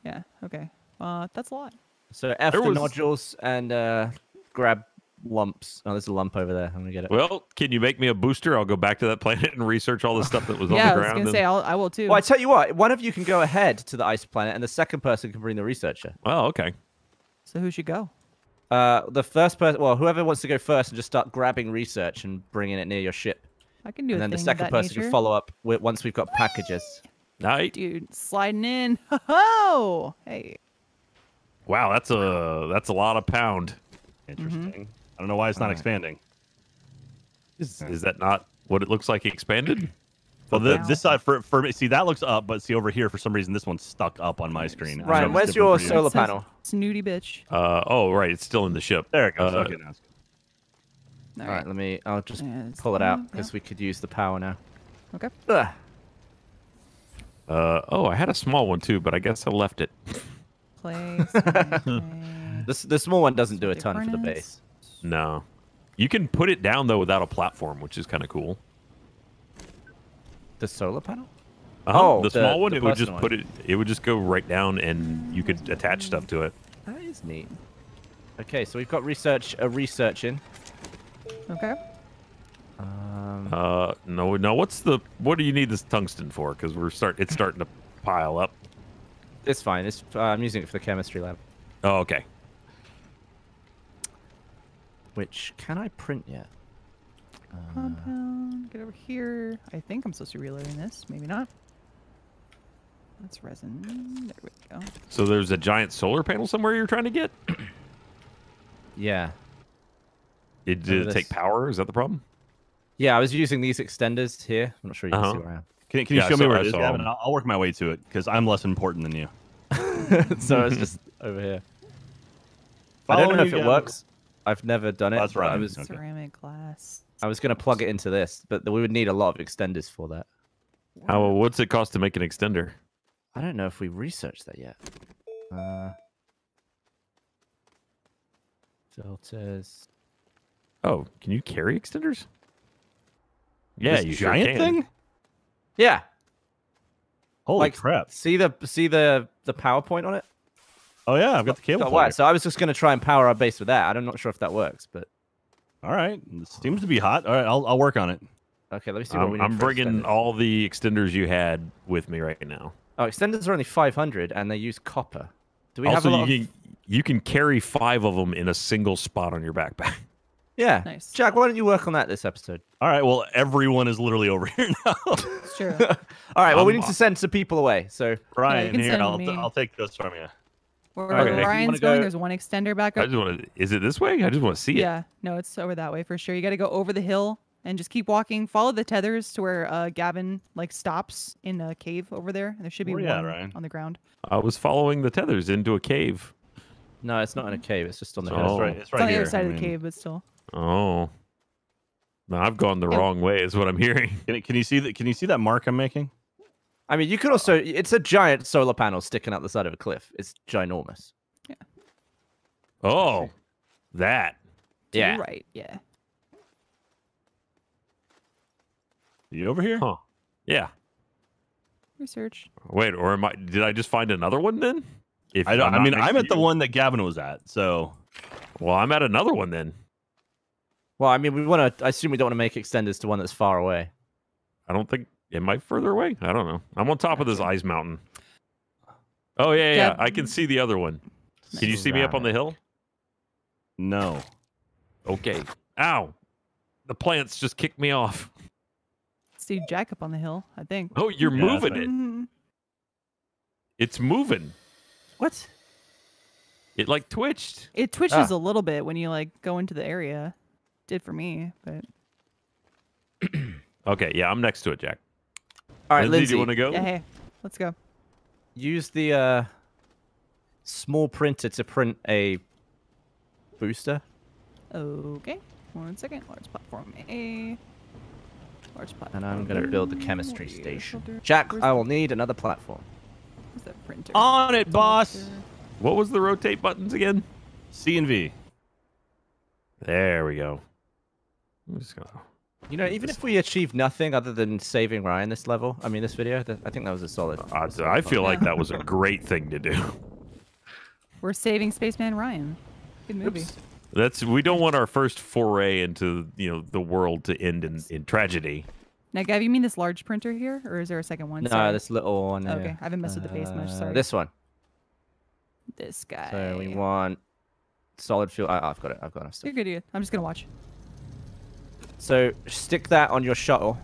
Yeah. Okay. Uh, that's a lot. So F There the was- nodules and uh, grab lumps. Oh, there's a lump over there. I'm gonna get it. Well, can you make me a booster? I'll go back to that planet and research all the stuff that was yeah, on I the was ground. gonna and- say I'll, I will too. Well, I tell you what. One of you can go ahead to the ice planet, and the second person can bring the researcher. Oh, okay. So who should go? Uh, the first person, well, whoever wants to go first and just start grabbing research and bringing it near your ship, I can do it. and a then the thing of second person nature. can follow up with, once we've got packages. Night. Dude, sliding in. Ho Hey. Wow, that's a that's a lot of pound. Interesting. I don't know why it's not Alright. expanding. Is, is that not what it looks like expanded? Well, the, this side for for me, see that looks up, but see over here for some reason this one's stuck up on my screen. I Ryan, where's your for you. solar It says panel? Snooty bitch. Uh oh, right, it's still in the ship. There it goes. Uh, okay, now it's good. All All right, right. let me. I'll just Yes, pull it out because we could use the power now. Okay. Ugh. Uh oh, I had a small one too, but I guess I left it. Place. This the small one doesn't do a ton for the base. No, you can put it down though without a platform, which is kind of cool. The solar panel? Uh-huh, Oh, the the- small one, the it would just personal put it. It would just go right down, and you could attach stuff to it. That is neat. Okay, so we've got research a research in. okay. Um, Uh, no, no. What's the? What do you need this tungsten for? Because we're start. It's starting to pile up. it's fine. It's uh, I'm using it for the chemistry lab. Oh, okay. Which can I print yet? Uh, Compound. Get over here. I think I'm supposed to be reloading this. Maybe not. That's resin. There we go. So there's a giant solar panel somewhere you're trying to get. yeah. It, did it take power? Is that the problem? Yeah, I was using these extenders here. I'm not sure you Uh-huh. can see where I am. Can, can you Yeah, I show me where I it is, saw Gavin? I'll, I'll work my way to it because I'm less important than you. So it's just over here. I don't know if it Gavin. works. I've never done it. That's but I right. was Ceramic glass. I was gonna plug it into this, but we would need a lot of extenders for that. How? What's it cost to make an extender? I don't know if we researched that yet. Uh, filters. Oh, can you carry extenders? Yeah, This you sure giant can. thing. Yeah. Holy like, crap! See the see the the PowerPoint on it. Oh yeah, I've got the cable. Got So I was just gonna try and power our base with that. I'm not sure if that works, but All right, it seems to be hot. All right, I'll I'll work on it. okay. Let me see what we I'm, need. I'm bringing extenders. all the extenders you had with me right now. Oh, extenders are only 500, and they use copper. Do we have a lot you of... can you can carry five of them in a single spot on your backpack. Yeah. Nice. Jack, why don't you work on that this episode? All right, well everyone is literally over here now. It's true. All right. Well, we Um, need to send some people away. So Ryan, can here I'll. I'll take this from you. Where Okay. If Ryan's going, go- there's one extender back up. I just want to. Is it this way? I just want to see it. Yeah, no, it's over that way for sure. You got to go over the hill and just keep walking. Follow the tethers to where uh, Gavin like stops in a cave over there. And there should be Where you at, one Ryan? on the ground. I was following the tethers into a cave. no, it's not in a cave. It's just on the So- hill. It's Oh. right, it's It's right on the other side I of the cave, but still. Oh. No, I've gone the Yeah. wrong way. Is what I'm hearing. Can, can you see that? Can you see that mark I'm making? I mean, you could also. It's a giant solar panel sticking out the side of a cliff. It's ginormous. Yeah. Oh, that. To Yeah. the right, yeah. you over here? Huh. Yeah. Research. Wait, or am I? Did I just find another one then? If I don't. I'm I not mean, I'm to at the one that Gavin was at. So Well, I'm at another one then. Well, I mean, we want to. I assume we don't want to make extenders to one that's far away. I don't think. Am I further away? I don't know. I'm on top of this ice mountain. Oh yeah, yeah. yeah. I can see the other one. Can you see me up on the hill? no. Okay. Ow. The plants just kicked me off. See Jack up on the hill, I think. Oh, you're Yeah, moving right. it. It's moving. What? It like twitched. It twitches Ah. a little bit when you like go into the area. Did for me, but Okay, yeah, I'm next to it, Jack. All right, Lindsay, Lindsay. do you want to go? yeah, hey, let's go. Use the uh, small printer to print a booster. Okay, one second. Large platform A. Large platform. And I'm going to build the chemistry Where's station. the- Jack, where's I will need another platform. where's the printer? On it, boss. What was the rotate buttons again? C and V. There we go. I'm just gonna. You know, even if we achieve nothing other than saving Ryan this level, I mean, this video, th- I think that was a solid. I, a I feel fun. like that was a great thing to do. We're saving Spaceman Ryan. Good movie. Oops. That's we don't want our first foray into you know the world to end in, in tragedy. Now, Gav, you mean this large printer here, or is there a second one? No, Sorry. this little one. Okay, here. I haven't messed with the base much, Uh, sorry. This one. This guy. So we want solid fuel. I, I've got it. I've got enough stuff. You're good. You're good. I'm just gonna watch. So stick that on your shuttle.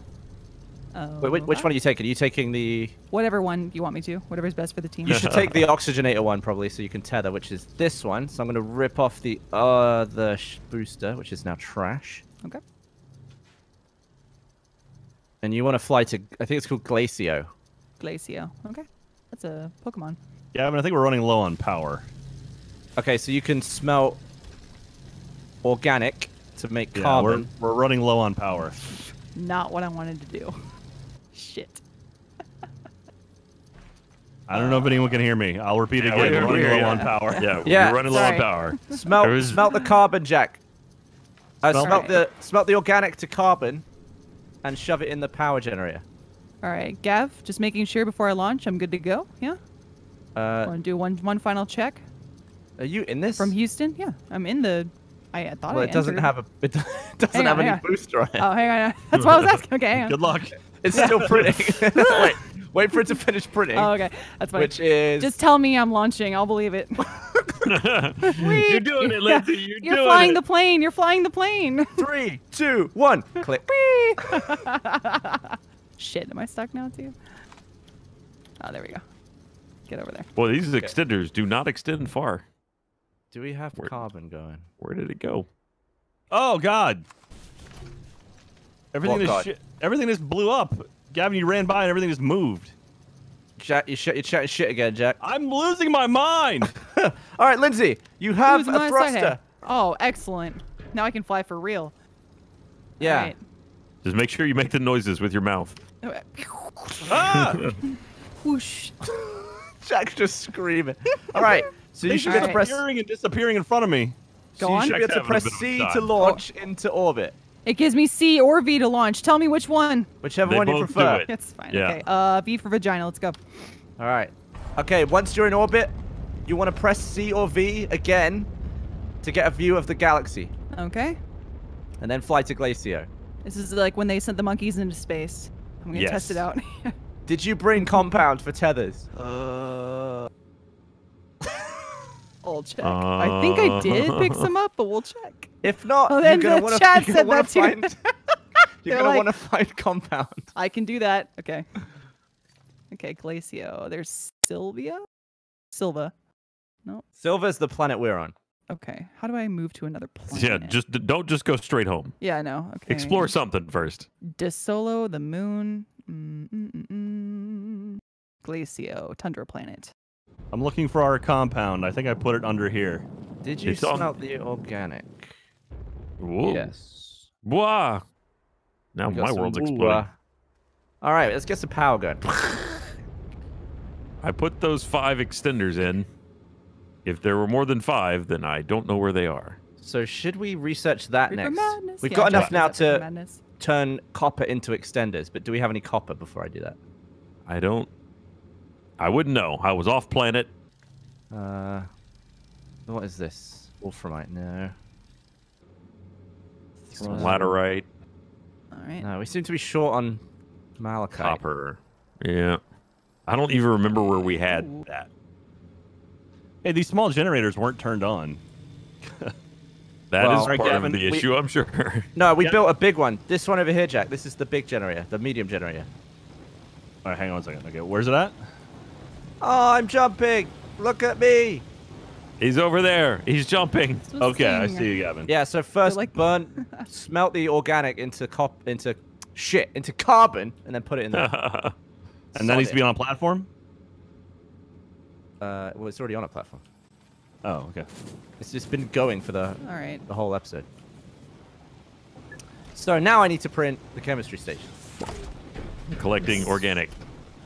Oh. Wait, which, which one are you taking? Are you taking the? Whatever one you want me to. Whatever's best for the team. You should take the oxygenator one probably, so you can tether, which is this one. So I'm going to rip off the other sh- booster, which is now trash. Okay. And you want to fly to? I think it's called Glacio. Glacio. Okay. That's a Pokemon. Yeah, I mean, I think we're running low on power. Okay, so you can smelt organic to make Yeah, carbon. we're we're running low on power. Not what I wanted to do. Shit. I don't know if anyone can hear me. I'll repeat Yeah, again. we- We're running we hear low ya. on power. Yeah, Yeah, we're running low on power. Smelt, There is- smelt the carbon, Jack. Uh, Smelt- smelt the smelt the organic to carbon, and shove it in the power generator. All right, Gav. Just making sure before I launch, I'm good to go. Yeah. Uh, Want to do one one final check are you in this? from Houston? Yeah, I'm in the. I thought Well, I it doesn't entered. have a. It doesn't Hang have on, any on. booster on it. Oh, hang on. That's what I was asking. Okay, hang on. Good luck. It's still printing. wait, wait for it to finish printing. Oh, okay. That's fine. Which is Just tell me I'm launching. I'll believe it. You're doing it, Lindsay. You're, You're doing flying it. the plane. You're flying the plane. Three, two, one. Click. Shit, am I stuck now too? Oh, there we go. Get over there. Boy, these extenders do not extend far. Do we have Where- carbon going? Where did it go? Oh God! Everything What just God? shi- everything just blew up. Gavin, you ran by and everything just moved. Jack, you shit, you're chatting shit again, Jack. I'm losing my mind. All right, Lindsay, you have a thruster. Oh, excellent. Now I can fly for real. Yeah. Alright. Just make sure you make the noises with your mouth. ah! Whoosh. Jack's just screaming. All right, so you should should be able to press. appearing and disappearing in front of me. Go so you should be able to press having a bit C to time. launch into orbit, It gives me C or V to launch. Tell me which one. whichever They one you both do prefer. it. It's fine. Yeah. Okay. Uh, V for vagina. Let's go. All right. Okay, once you're in orbit, you want to press C or V again to get a view of the galaxy, Okay. and then fly to Glacio. This is like when they sent the monkeys into space. I'm gonna test it out. Did you bring compound for tethers? Uh. I'll check. I think I did pick some up, but we'll check. If not, Oh, you're then gonna the want to. chat You're said gonna want that to too. find. You're gonna like- want to find compound. I can do that. Okay. Okay, Glacio. There's Sylvia? Sylva. No. Silver's the planet we're on. Okay. How do I move to another planet? Yeah, just don't just go straight home. Yeah, I know. Okay. Explore something first. Desolo, the moon. Mm, mm, mm, mm. Glacio, tundra planet. I'm looking for our compound. I think I put it under here. Did you It's on- smell the organic? Whoa. Yes. Wah. Now We my world's exploding. All right, let's get some power gun. I put those five extenders in. If there were more than five, then I don't know where they are. So should we research that Reaper next? Madness. We've Yeah, got enough now needs that Reaper to Madness. turn copper into extenders, but do we have any copper before I do that? I don't. I wouldn't know. I was off planet. Uh, what is this? Wolframite? No. Some laterite, All right. No, we seem to be short on malachite. copper. Yeah. I don't even remember where we had Ooh. that. Hey, these small generators weren't turned on. That is Well, part Gavin, of the we- issue, I'm sure. No, we Yeah. built a big one. This one over here, Jack. This is the big generator, the medium generator. All right, hang on a second. Okay, where's it at? Oh, I'm jumping. Look at me. He's over there. He's jumping. Okay, I see you, Gavin. Yeah, so first like- burn, smelt the organic into cop into shit into carbon, and then put it in there. And that needs to be on a platform. Uh, well, it's already on a platform. Oh, okay. It's just been going for the All right. the whole episode. So now I need to print the chemistry station. Collecting organic.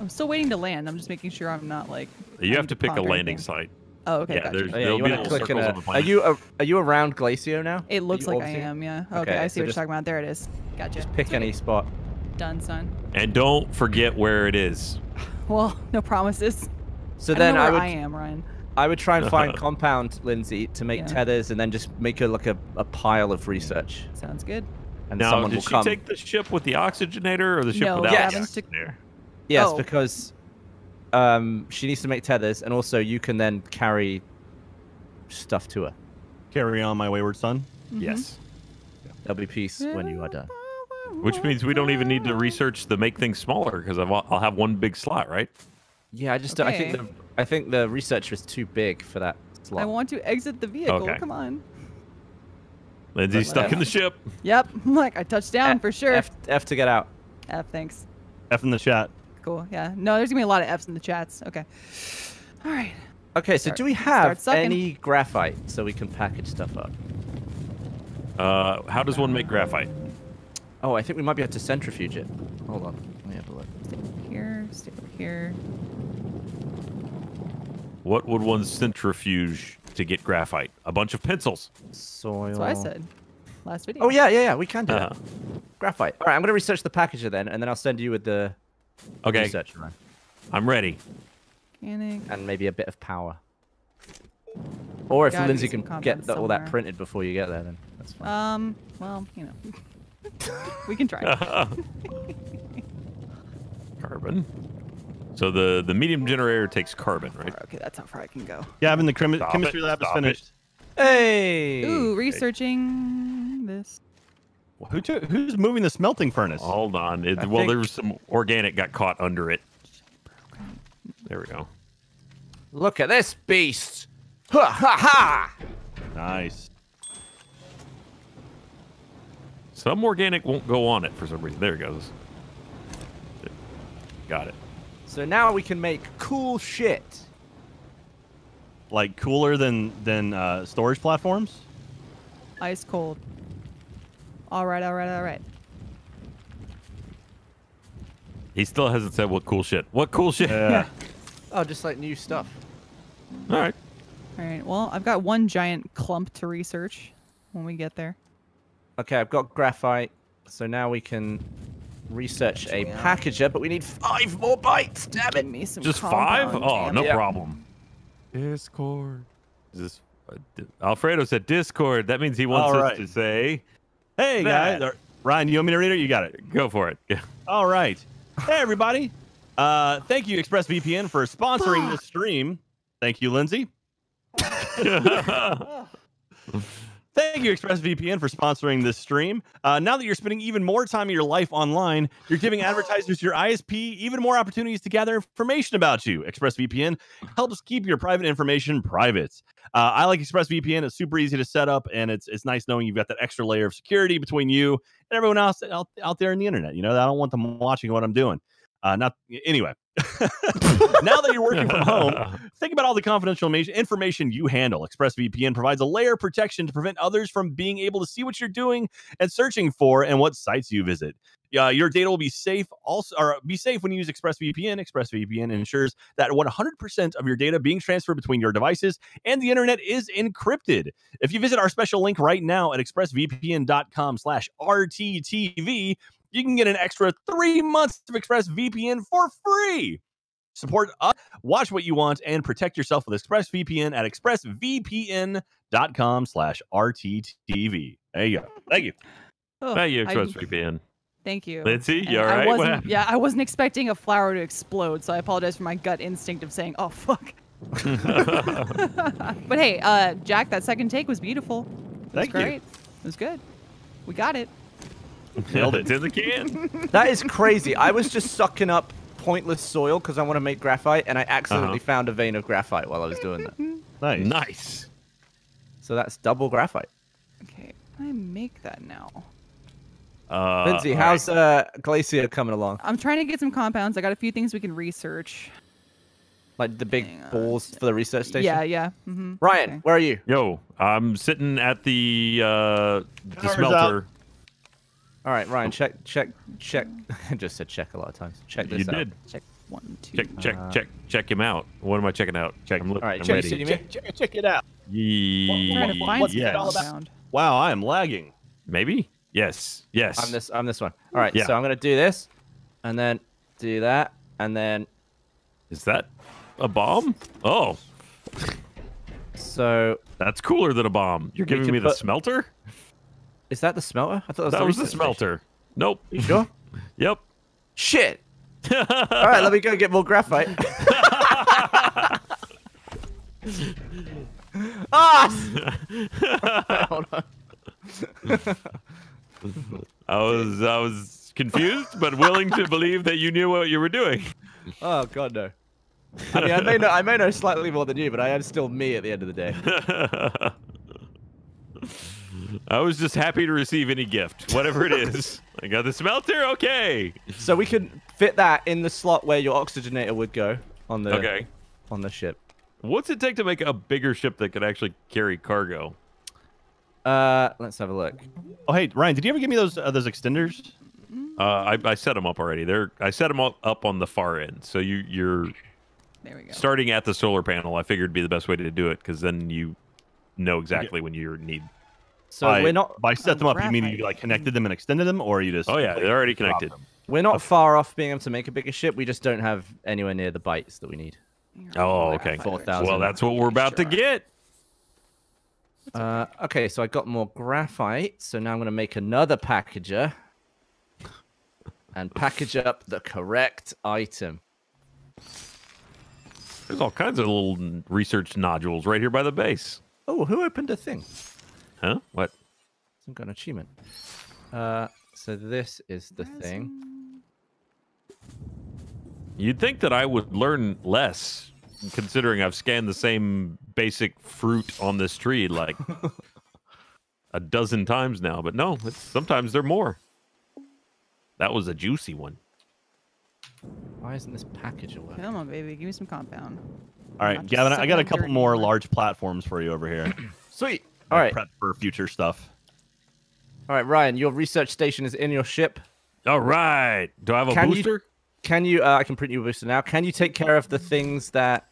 I'm still waiting to land. I'm just making sure I'm not like. You have to pick a landing site. Oh, okay. Yeah, gotcha. there's- Oh, yeah, There'll you be to little circles a, on the Are you a, are you around Glacio now? It looks like I orbiting? am. Yeah. Okay. Okay, I so see what you're talking about. There it is. Gotcha. Just pick any spot. Done, son. And don't forget where it is. Well, no promises. So I don't then know I would I am, Ryan. I would try and find compound Lindsay to make Yeah. tethers and then just make her like a, a pile of research. Sounds good. And Now, someone did will she come. take the ship with the oxygenator or the ship No, without Yes. the Gavin's oxygenator? Yes, Oh. because um, she needs to make tethers, and also you can then carry stuff to her. Carry on, my wayward son. Mhm. Yes. There'll be peace when you are done. Which means we don't even need to research the make things smaller because I'll have one big slot, right? Yeah, I just don't- I think the I think the researcher is too big for that slot. I want to exit the vehicle. Okay. Come on. Lindsay's stuck in the ship. Yep. Like I touched down F- for sure. F, F to get out. F, thanks. F in the chat. Cool. Yeah. No, there's gonna be a lot of F's in the chats. Okay. All right. Okay, so Start- do we have any graphite so we can package stuff up? Uh, how does one make graphite? Oh, I think we might be able to centrifuge it. Hold on, let me have a look. Stay over here. Stay over here. What would one centrifuge to get graphite? A bunch of pencils. Soil. That's what I said last video. Oh yeah, yeah, yeah. We can do Uh-huh. that. Graphite. All right, I'm gonna research the packager then, and then I'll send you with the Okay, research I'm ready. Organic. and maybe a bit of power. Or if Lindsay can get that, all that printed before you get there, then that's fine. Um. Well, you know. we can try. Carbon. So the the medium generator takes carbon, right? Okay, that's how far I can go. Gavin, the chemi- Stop chemistry it, lab is stop it. finished. Hey. Ooh, researching this. Who took, who's moving the smelting furnace? Hold on. It, well, think- there was some organic got caught under it. There we go. Look at this beast. Ha ha ha. Nice. Some organic won't go on it for some reason. There it goes. Got it. So now we can make cool shit. Like cooler than than uh, storage platforms. Ice cold. All right, all right, all right. He still hasn't said what cool shit. What cool shit? Yeah. Oh, just like new stuff. All right. All right. Well, I've got one giant clump to research when we get there. Okay, I've got graphite. So now we can research a packager, but we need five more bytes. Damn it. me some Just five? Oh, damn no. Yeah. problem. Discord. Is this uh, Alfredo said Discord. That means he wants All us right. to say, Hey guys, That. Or- Ryan, you want me to read it? You got it. go for it. All right. Hey everybody. Uh, thank you ExpressVPN for sponsoring this stream. Thank you, Lindsay. Thank you, ExpressVPN, for sponsoring this stream. Uh, now that you're spending even more time of your life online, you're giving advertisers your ISP even more opportunities to gather information about you. ExpressVPN helps keep your private information private. Uh, I like ExpressVPN. It's super easy to set up, and it's it's nice knowing you've got that extra layer of security between you and everyone else out, out there in the internet. You know, I don't want them watching what I'm doing. Uh, not anyway. now that you're working from home, Think about all the confidential information you handle. ExpressVPN provides a layer of protection to prevent others from being able to see what you're doing and searching for and what sites you visit. Uh, your data will be safe also or be safe when you use ExpressVPN. ExpressVPN ensures that 100% of your data being transferred between your devices and the internet is encrypted. If you visit our special link right now at expressvpn.com slash RTTV, you can get an extra three months of ExpressVPN for free. Support us, watch what you want, and protect yourself with ExpressVPN at expressvpn.com slash RTTV. There you go. Thank you. Oh, Thank you, I- ExpressVPN. Thank you. Lindsay, And you all I wasn't- happened? Yeah, I wasn't expecting a flower to explode, so I apologize for my gut instinct of saying, "Oh fuck." but hey, uh, Jack, that second take was beautiful. It was Thank you. great. It was good. We got it. Nailed it. in the can. That is crazy. I was just sucking up pointless soil because I want to make graphite, and I accidentally Uh-huh. found a vein of graphite while I was doing that. Nice. nice. So that's double graphite. Okay, I make that now. Uh, Lindsay, how's right. uh, Glacio coming along? I'm trying to get some compounds. I got a few things we can research. Like the big Hang on. balls for the research station? Yeah, yeah. Mm-hmm. Ryan, where are you? Yo, I'm sitting at the uh, the Power's smelter. All right, Ryan, check, check, check. I just said check a lot of times. Check this You out. did. Check one, two. Check, check, Uh, check, check him out. What am I checking out? Check. I'm, look, All right, I'm check, ready. see me? Check, check, check it out. I'm trying to Ye- What's some it all about? Wow, I am lagging. Maybe. Yes. Yes. I'm this. I'm this one. All right, Yeah. so I'm gonna do this, and then do that, and then Is that a bomb? Oh, so that's cooler than a bomb. You're giving me the put- smelter? Is that the smelter? I thought it was That the was the research station. smelter. Nope. You sure? Yep. Shit. All right, let me go get more graphite. ah! Hold on. I was I was confused, but willing to believe that you knew what you were doing. Oh god, no. I mean, I may know, I may know slightly more than you, but I am still me at the end of the day. I was just happy to receive any gift, whatever it is. I got the smelter. Okay. So we can fit that in the slot where your oxygenator would go on the Okay. on the ship. What's it take to make a bigger ship that could actually carry cargo? Uh, let's have a look. Oh, hey, Ryan, did you ever give me those uh, those extenders? Uh, I, I set them up already. They're I set them up, up on the far end. So you you're There we go. starting at the solar panel. I figured it'd be the best way to do it because then you know exactly when you need. So by, we're not by set them up. You mean you like connected them and extended them, or are you just? Oh yeah, like, they're already connected. we're not far off being able to make a bigger ship. We just don't have anywhere near the bytes that we need. Oh, okay. Four thousand. Well, that's what we're about to get. Uh, okay, so I got more graphite. So now I'm gonna make another packager and package up the correct item. There's all kinds of little research nodules right here by the base. Oh, who opened a thing? Huh? What? Some kind of achievement. Uh, so this is the thing. You'd think that I would learn less, considering I've scanned the same basic fruit on this tree like a dozen times now. But no, it's, sometimes they're more. That was a juicy one. Why isn't this package away? Come on, baby. Give me some compound. All right, Gavin, I got a couple more large platforms for you over here. Sweet. All right. Prep for future stuff. All right, Ryan. Your research station is in your ship. All right. Do I have a Can you- booster? Can you? Uh, I can print you a booster now. Can you take care of the things that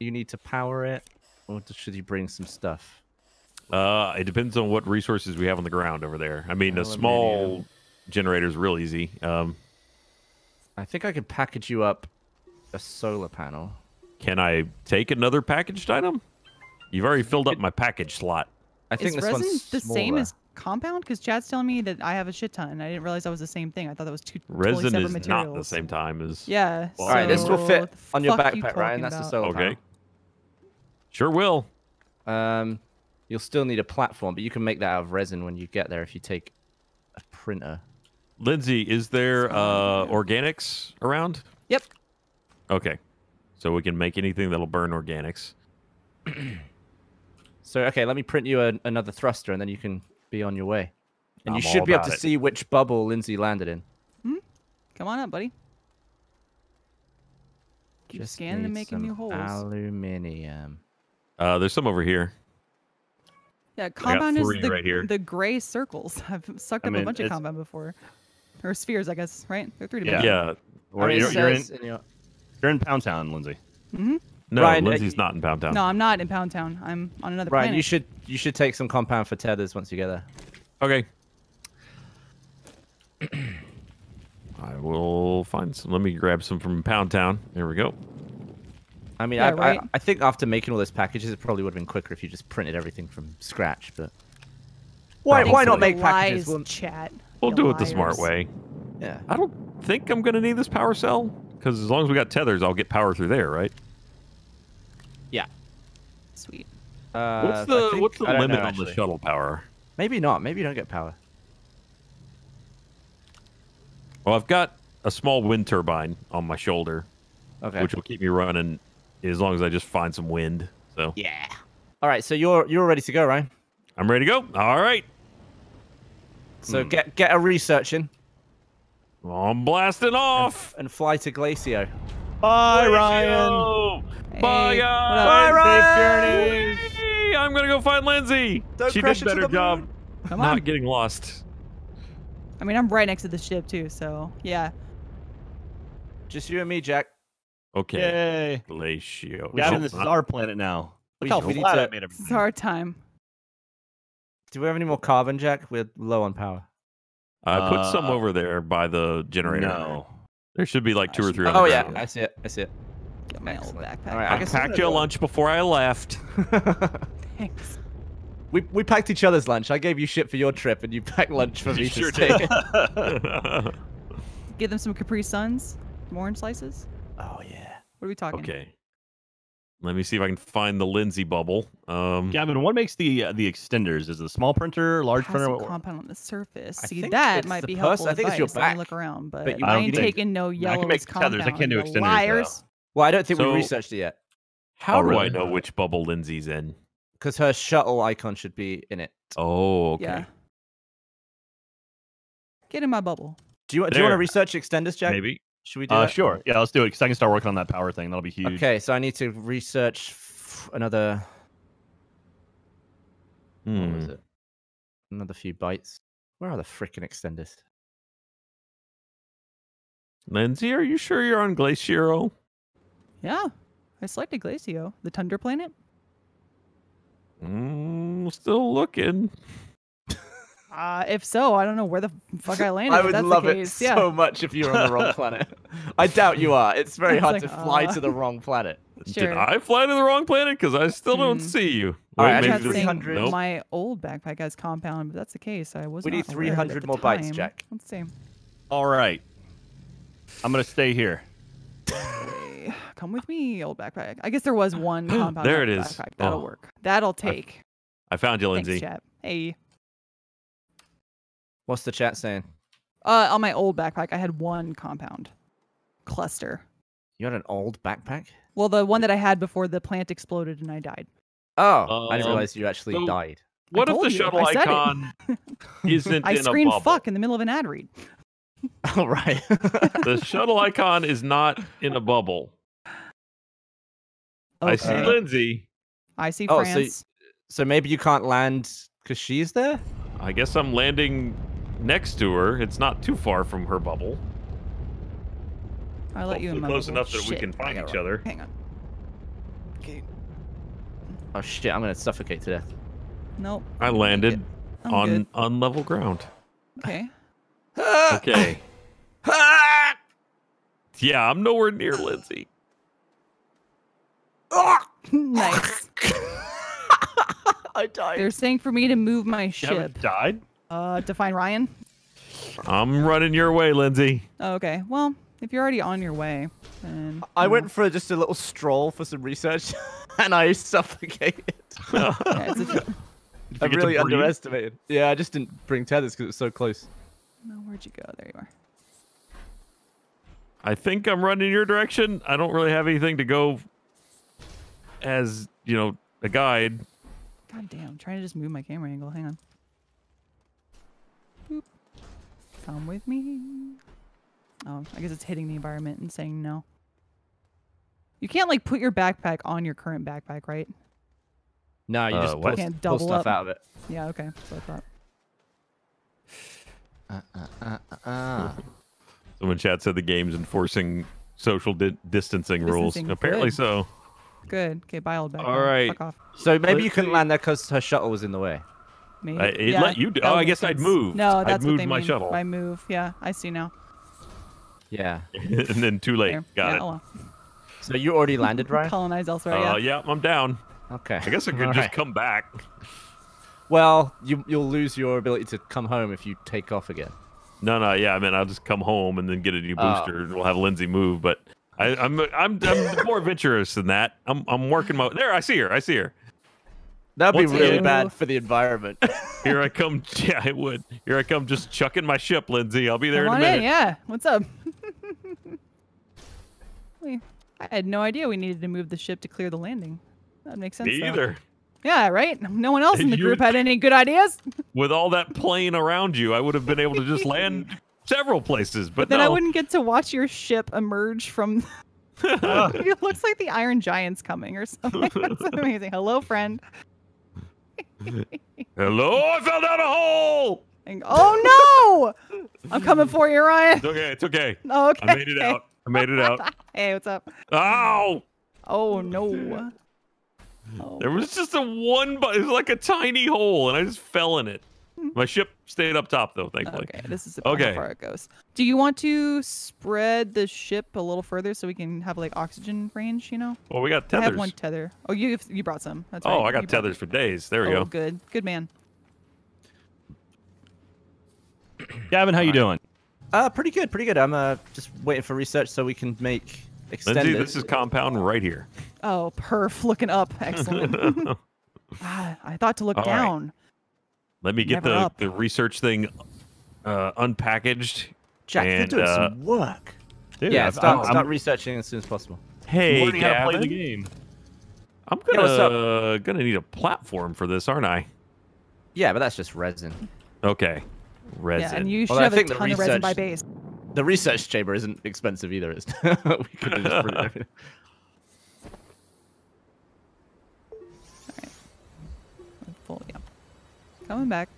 you need to power it, or should you bring some stuff? Uh, it depends on what resources we have on the ground over there. I mean, a small generator is real easy. Um, I think I could package you up a solar panel. can I take another packaged item? You've already filled up my package slot. I think Is this resin one's the same as compound? Because Chad's telling me that I have a shit ton. And I didn't realize that was the same thing. I thought that was two totally Resin separate is materials. not the same time as. Yeah. All All right, this will fit on your fuck you backpack, Ryan. talking That's the about? solar Okay. Sure will. Um, you'll still need a platform, but you can make that out of resin when you get there if you take a printer. Lindsay, is there uh, organics around? Yep. Okay. So we can make anything that'll burn organics. So okay, let me print you a, another thruster, and then you can be on your way. And you I'm should be able to it. see which bubble Lindsay landed in. Come on up, buddy. Keep Just scanning and making new holes. Aluminium. Uh, there's some over here. Yeah, compound is the, right here. the gray circles. I've sucked I up mean, a bunch of compound before. Or spheres, I guess, right? They're three Yeah. dimensional. Yeah. I mean, you're, you're in, says in you're in Pound Town, Lindsay. No, Ryan, Lindsay's y- not in Pound Town. No, I'm not in Pound Town. I'm on another Ryan, planet. you should you should take some compound for tethers once you get there. Okay. I will find some. Let me grab some from Pound Town. There we go. I mean, Yeah, I, right. I, I think after making all those packages, it probably would have been quicker if you just printed everything from scratch. But why why not make packages? Lies, Well, chat. We'll you do it the smart way. yeah. I don't think I'm gonna need this power cell because as long as we got tethers, I'll get power through there, right? Yeah. Sweet. Uh, What's the think- what's the limit know, on the shuttle power? Maybe not. Maybe you don't get power. Well, I've got a small wind turbine on my shoulder, Okay. which will keep me running as long as I just find some wind. So Yeah. All right. So you're you're ready to go, Ryan. I'm ready to go. All right, So Hmm. get get a research in I'm blasting off. and fly to Glacio. Bye, Ryan. Glacio! Bye, Hey, guys. Bye, Ryan. Safe journeys. I'm gonna go find Lindsay. Don't she crash did a better job moon. Come not on. getting lost. I mean, I'm right next to the ship too, so yeah. Just you and me, Jack. Okay, Yay. Glacio. Gavin, Nope, this is not- our planet now. Look how we flat to- I made It's everything. our time. Do we have any more carbon, Jack? We're low on power. I put some Uh, over there by the generator. No. There should be like two or three. on Oh yeah, ground. I see it. I see it. Get my Excellent. old backpack. All right, I I guess I'm packed gonna you a go- lunch before I left. Thanks. we we packed each other's lunch. I gave you shit for your trip, and you packed lunch for me You to sure stay. did. Give them some Capri Suns, some orange slices. oh yeah. What are we talking? okay. Let me see if I can find the Lindsay bubble. Um, Gavin, what makes the uh, the extenders? Is it a small printer, large Has printer? some what- compound on the surface. I See, that might be purse. helpful I think it's your advice. Let me back. look around, but, But you I I ain't think- taking no yellow. I yellow can make tethers. I can't do you extenders, though. Liars. Well, I don't think So- we researched it yet, how Oh, do I really? know which bubble Lindsay's in? because her shuttle icon should be in it. Oh, okay. Yeah. Get in my bubble. Do you do you want to research extenders, Jack? Maybe. Should we do Uh, that? sure. Yeah, let's do it. Because I can start working on that power thing. That'll be huge. Okay, so I need to research f- another. What was Hmm. it? Another few bytes. Where are the freaking extenders? Lindsay, are you sure you're on Glaciero? Yeah. I selected Glacio, the tundra planet. Mm, still looking. Uh, if so, I don't know where the fuck I landed. I would that's love the it case. Yeah. so much if you were on the wrong planet. I doubt you are. It's very It's hard like, to fly uh, to the wrong planet. Sure. Did I fly to the wrong planet? Because I still don't Hmm. see you. All right, I I maybe need tried there's- saying 300. Nope. my old backpack has compound, but that's the case. I was We need not aware of it 300 more bytes, time. Jack. Let's see. All right. I'm gonna stay here. Okay. Come with me, old backpack. I guess there was one compound. There it is. Backpack. That'll Oh. work. That'll take. I found you, Thanks, Lindsay. Hey. What's the chat saying? Uh, on my old backpack, I had one compound cluster. You had an old backpack? Well, the one that I had before the plant exploded and I died. Oh, I didn't Um, realize you actually so- died. What if the you, shuttle I said icon isn't I in a bubble? I screamed fuck in the middle of an ad read. Oh, right. The shuttle icon is not in a bubble. I see Okay. Lindsay. I see Oh, so France. so maybe you can't land because she's there? I guess I'm landing next to her. It's not too far from her bubble. I'll let you in my close bubble. enough that we can find each run. other. Hang on. Okay. Oh, shit. I'm going to suffocate to death. Nope. I I'm landed good. On level ground. Okay. Okay. yeah, I'm nowhere near Lindsay. nice. I died. They're saying for me to move my You ship. haven't died? Uh, to find Ryan. I'm running your way, Lindsay. Oh, okay. Well, if you're already on your way, then I you went for just a little stroll for some research, and I suffocated. yeah, it's a, Did I you get to really underestimated. Yeah, I just didn't bring tethers because it was so close. no, where'd you go? There you are. I think I'm running your direction. I don't really have anything to go as, you know, a guide. God damn! I'm trying to just move my camera angle. Hang on. Boop. Come with me. Oh, I guess it's hitting the environment and saying no. You can't like put your backpack on your current backpack, right? No, you Uh, just pull, Can't pull double stuff up. out of it. Yeah. Okay. So I thought. Uh, Someone chat said the game's enforcing social di- distancing rules. Distancing, Apparently so. Good. Okay. Bye, old backpack. All right. Fuck off. So maybe Let's you couldn't see. land there because her shuttle was in the way. Maybe. I- it yeah, let you do- that oh, I make guess I'd move. moved. No, I'd that's what moved they my mean shuttle. by move. Yeah, I see now. Yeah. and then too late. There. Got yeah, it. oh well. So you already landed, right? Colonize elsewhere. Uh, yeah. yeah, I'm down. Okay. I guess I could All just right. come back. Well, you you'll lose your ability to come home if you take off again. No, no, yeah. I mean, I'll just come home and then get a new Oh. booster, and we'll have Lindsay move. But I, I'm, I'm, I'm more adventurous than that. I'm, I'm working my. There, I see her. I see her. That'd be Once really again- bad for the environment. Here I come. Yeah, it would. Here I come, just chucking my ship, Lindsay. I'll be there Come in a minute. in. Yeah. What's up? we, I had no idea we needed to move the ship to clear the landing. That makes sense. Me either. Yeah, right. No one else in the You- group had any good ideas. With all that plane around you, I would have been able to just land several places. But, But then I wouldn't get to watch your ship emerge from. it looks like the Iron Giant's coming or something. That's amazing. Hello, friend. Hello, I fell down a hole. And- oh no! I'm coming for you, Ryan. It's okay. It's okay. Oh, okay. I made it out. I made it out. Hey, what's up? Ow! Oh no. Oh. There was just a one, but it was like a tiny hole, and I just fell in it. My ship stayed up top, though, thankfully. Okay, this is about Okay. how far it goes. Do you want to spread the ship a little further so we can have like oxygen range? You know, Well, we got tethers. I have one tether. Oh, you you brought some. That's right. oh, I You got brought tethers for days. There we Oh, go. good, good man. Gavin, how you doing? uh, pretty good, pretty good. I'm uh just waiting for research so we can make extended. Lindsay, this is compound right here. Oh, perf, looking up, excellent. ah, I thought to look All right. Down. Let me get Never the, up. the research thing uh, unpackaged. Jack, you're doing uh, some work. Dude, yeah, I've- start, I'm, start I'm researching as soon as possible. Hey, learning how to play the Gavin. game. I'm Yeah, what's gonna gonna need a platform for this, aren't I? Yeah, but that's just resin. Okay, resin. Yeah, and you should Well, have a think the ton of resin by base. The research chamber isn't expensive either. It's we could have just put it everything. Full, yeah. Coming back.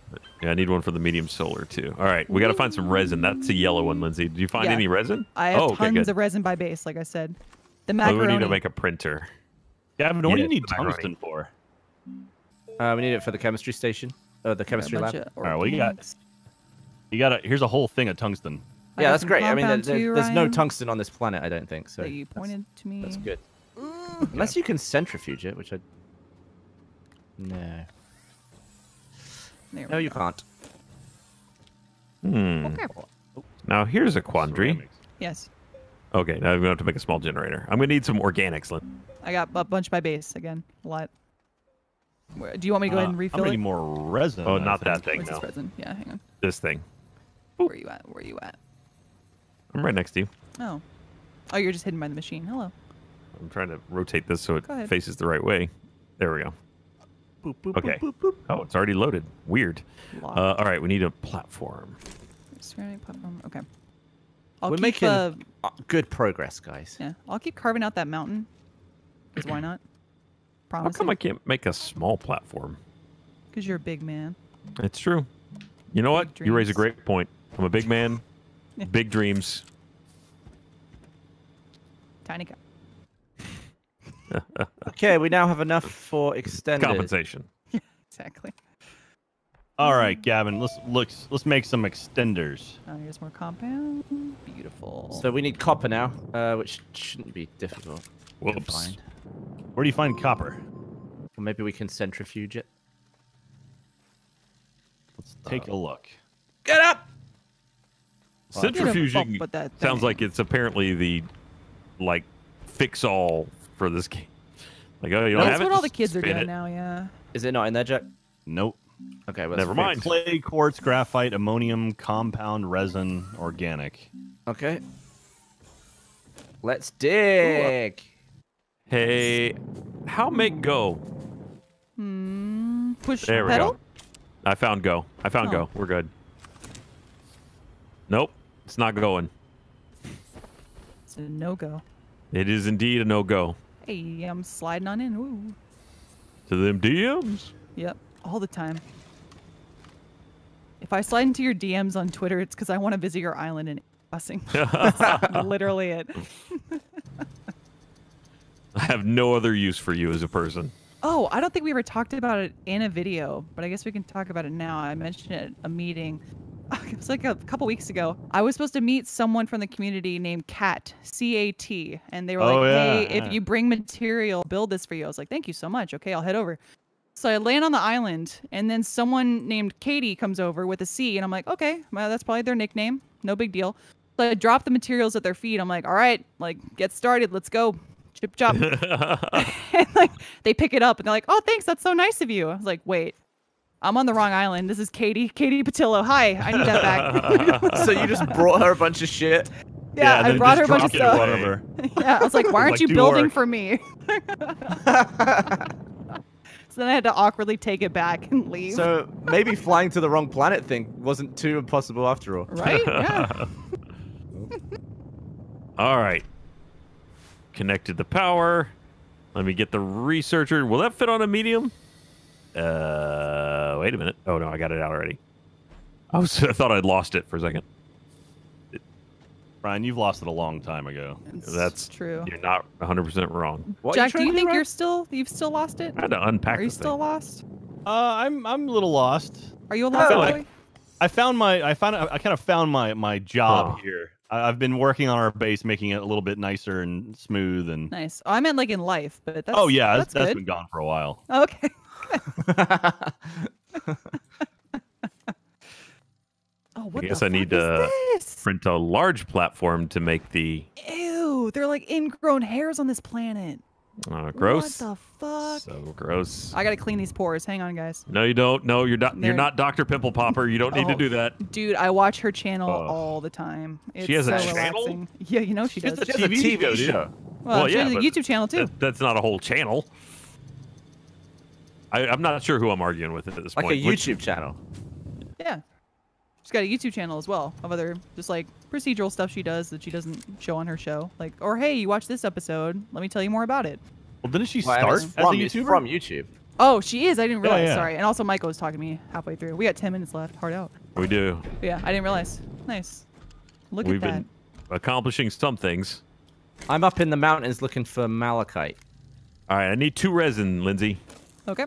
yeah, I need one for the medium solar too. All right, we got to find some resin. That's the yellow one, Lindsay. Did you find Yeah. any resin? I have oh, okay, tons good. of resin by base, like I said. The Oh, macaroni. we need to make a printer. Gavin, what do you need tungsten for? Uh, we need it for the chemistry station. Uh, the chemistry lab. All right, well, you got- You got to Here's a whole thing of tungsten. I Yeah, that's great. I mean, there, there- too, there's no tungsten on this planet, I don't think. So that you pointed to me. That's good. Unless you can centrifuge it, which I. No. There No, we you go. can't. Hmm. Okay. Now here's a quandary. Ceramics. Yes. Okay, now I'm gonna have to make a small generator. I'm gonna need some organics, Lynn. I got a bunch by base again. A lot. Where, do you want me to go ahead and Uh, refill I'm gonna it? need more resin. Oh, not that thing. Where's this No, resin? Yeah, hang on. this thing. Where are you at? Where are you at? I'm right next to you. Oh. Oh, you're just hidden by the machine. Hello. I'm trying to rotate this so it faces the right way. There we go. Boop, boop, Okay. boop, boop, boop. Oh, it's already loaded. Weird. Uh, all right, we need a platform. Ceramic platform. Okay. I'll We're keep, making uh, uh, good progress, guys. yeah, I'll keep carving out that mountain. Because why not? Promise. How Promise. come I can't make a small platform? Because you're a big man. It's true. You know what? Big You raise a great point. I'm a big man. Yeah. big dreams. Tiny guy. Okay, we now have enough for extended. Compensation. Exactly. All right, Gavin. Let's let's let's make some extenders. Oh, here's more compound. Beautiful. So we need copper now, uh, which shouldn't be difficult to Whoops. find. Where do you find copper? Or maybe we can centrifuge it. Let's take a look. Get up! Get a bump Centrifuging that sounds like it's apparently the like fix all for this game. Like, oh, you don't That's have it? what all the kids are spin doing it. now, yeah. Is it not in that Jack? Nope. Okay, well, Never mind. fix- Clay, quartz, graphite, ammonium, compound, resin, organic. Okay. Let's dig. Hey, how make go? Hmm. Push There we pedal? go. I found go. I found Oh. go. We're good. Nope, it's not going. It's a no go. It is indeed a no go. Hey, I'm sliding on in. Ooh. To them DMs. Yep. All the time. If I slide into your DMs on Twitter, it's because I want to visit your island and busing. That's literally it. I have no other use for you as a person. Oh, I don't think we ever talked about it in a video, but I guess we can talk about it now. I mentioned it at a meeting. It was like a couple weeks ago. I was supposed to meet someone from the community named Cat, C A T, and they were Oh, like, "Hey, yeah. if you bring material, build this for you." I was like, "Thank you so much. Okay, I'll head over." So I land on the island, and then someone named Katie comes over with a C, and I'm like, "Okay, well, that's probably their nickname. No big deal." So I drop the materials at their feet. I'm like, "All right, like get started. Let's go." Chip chop. and like they pick it up and they're like, "Oh, thanks, that's so nice of you." I was like, "Wait, I'm on the wrong island. This is Katie, Katie Patillo. Hi, I need that back." so you just brought her a bunch of shit. yeah, and I brought her a bunch of dropped it in stuff. front of her. yeah, I was like, "Why aren't Like, you building work. for me?" so then I had to awkwardly take it back and leave. so maybe flying to the wrong planet thing wasn't too impossible after all. right? Yeah. All right. Connected the power. Let me get the researcher. Will that fit on a medium? Uh, wait a minute. Oh no, I got it out already. I was I thought I'd lost it for a second. Brian, you've lost it a long time ago. It's That's true. You're not 100 percent wrong. What are Jack, do you think Ryan? you're still you've still lost it? I had to unpack Are you this still thing. lost? Uh, I'm I'm a little lost. Are you a lost Oh, I- boy? I found my I found I kind of found my my job Huh. here. I, I've been working on our base, making it a little bit nicer and smooth and. Nice. Oh, I meant like in life, but that's oh yeah, that's, that's, that's good. been gone for a while. Okay. Oh, what guess I need to this? Print a large platform to make the Ew, they're like ingrown hairs on this planet. uh, gross. What the fuck? So gross. I gotta clean these pores. Hang on, guys. No, you don't. No, you're not. They're- You're not Doctor Pimple Popper. You don't need to Oh. do that. Dude, I watch her channel all the time. It's She has a so channel? relaxing. Yeah, you know she She has does. a She has a TV TV show, show. Well, Well, she yeah, has a YouTube channel too. That, that's not a whole channel. I, I'm not sure who I'm arguing with at this Like a point. Which- YouTube channel. Yeah. She's got a YouTube channel as well of other just like procedural stuff she does that she doesn't show on her show. Like, or hey, you watch this episode. Let me tell you more about it. Well, didn't she Well, and start it's as a from, it's YouTuber? from YouTube. Oh, she is. I didn't realize. yeah. Sorry. And also, Michael was talking to me halfway through. We got 10 minutes left. Hard out. we do. But yeah, I didn't realize. Nice. Look We've at that. been accomplishing some things. I'm up in the mountains looking for malachite. All right, I need two resin, Lindsay, Okay.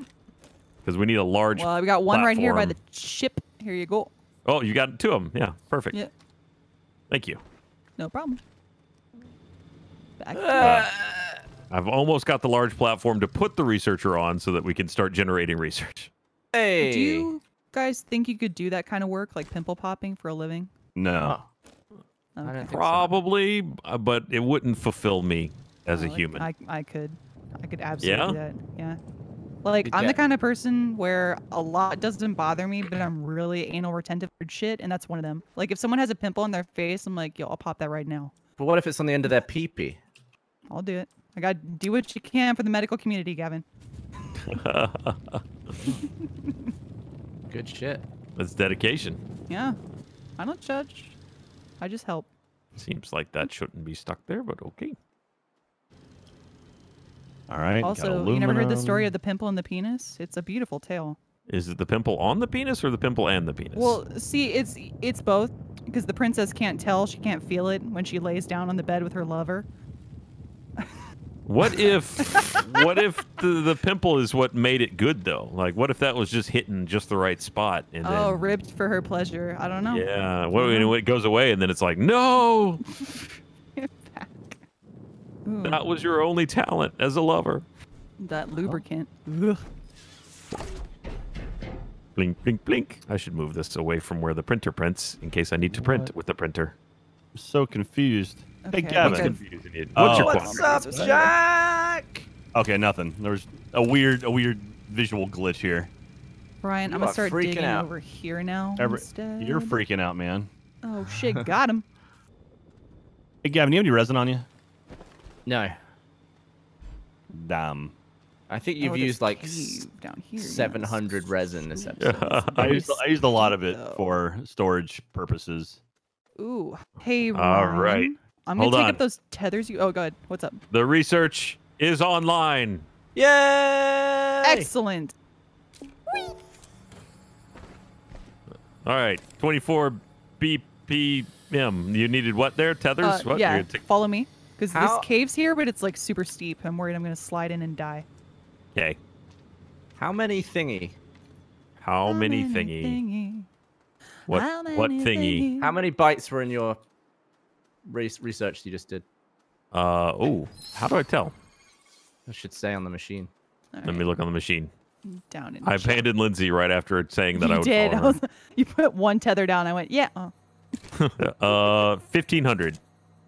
because we need a large. Well, we got one right here by the ship. Here you go. Oh, you got two of them. Yeah, perfect. Yeah. Thank you. No problem. Back to Uh, I've almost got the large platform to put the researcher on so that we can start generating research. Hey. Do you guys think you could do that kind of work, like pimple popping, for a living? No. Okay. think so. Probably, uh, but it wouldn't fulfill me as a human. I, I could, I could absolutely do that. Yeah. Like Good I'm the kind of person where a lot doesn't bother me, but I'm really anal retentive for shit, and that's one of them. Like if someone has a pimple on their face, I'm like, yo, I'll pop that right now. But what if it's on the end of their pee-pee? I'll do it. I got to do what you can for the medical community, Gavin. Good shit. That's dedication. Yeah. I don't judge. I just help. Seems like that shouldn't be stuck there, but okay. All right. Also, you never heard the story of the pimple and the penis? It's a beautiful tale. Is it the pimple on the penis or the pimple and the penis? Well, see, it's it's both because the princess can't tell, she can't feel it when she lays down on the bed with her lover. what if what if the, the pimple is what made it good though? Like what if that was just hitting just the right spot and Oh, then ribbed for her pleasure. I don't know. Yeah, what when it goes away and then it's like, "No, Back. Ooh, that hmm. was your only talent as a lover." that lubricant. Blink, blink, blink. I should move this away from where the printer prints in case I need to print What? with the printer. I'm so confused. Okay, Hey, Gavin. What's confusing you? What's your What's? What's up, Jack? Okay, nothing. There was a weird, a weird visual glitch here. Brian, You I'm gonna start digging out. over here now. Every- instead. You're freaking out, man. Oh shit, got him. Hey, Gavin, you have any resin on you? No, Damn. I think Oh, you've this used like down here. yes. 700 resin this episode. I used, I used a lot of it So- for storage purposes. Ooh, hey, All Ryan. I'm gonna take on. up those tethers. You. Oh, good. What's up? The research is online. Yay! Excellent. All right, 24 BPM. You needed what there? Tethers? Uh, what? yeah, take- follow me. Because this cave's here, but it's like super steep. I'm worried I'm gonna slide in and die. Okay. How many thingy? How, many thingy? thingy? What How what many thingy? How many bytes were in your re- research you just did? Uh oh. How do I tell? I should say on the machine. Let me look on the machine. down in I chat. abandoned Lindsay right after saying that you I would did. I follow was, you put one tether down. I went, yeah. Oh, uh, 1500.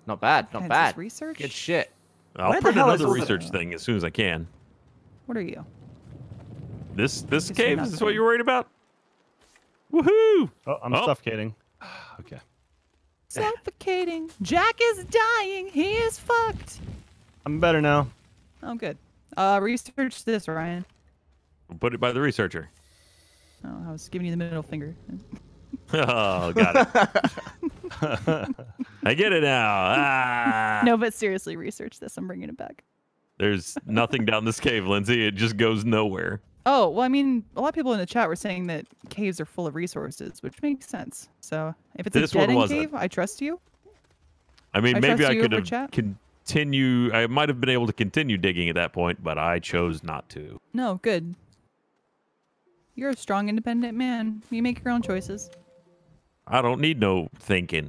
Not bad, not bad. Research. Good shit. I'll Where print another research thing as soon as I can. What are you? This this cave not is this what you're worried about? Woohoo! Oh, I'm Oh. suffocating. Okay. Suffocating. Jack is dying. He is fucked. I'm better now. Oh, good. Uh, research this, Ryan. Put it by the researcher. Oh, I was giving you the middle finger. oh, got it. I get it now. Ah. No, but seriously, research this. I'm bringing it back. There's nothing down this cave, Lindsay. It just goes nowhere. Oh, well, I mean, a lot of people in the chat were saying that caves are full of resources, which makes sense. So if it's This a dead end wasn't. cave, I trust you. I mean, I maybe I could have chat. continue. I might have been able to continue digging at that point, but I chose not to. No, good. You're a strong, independent man. You make your own choices. I don't need no thinking.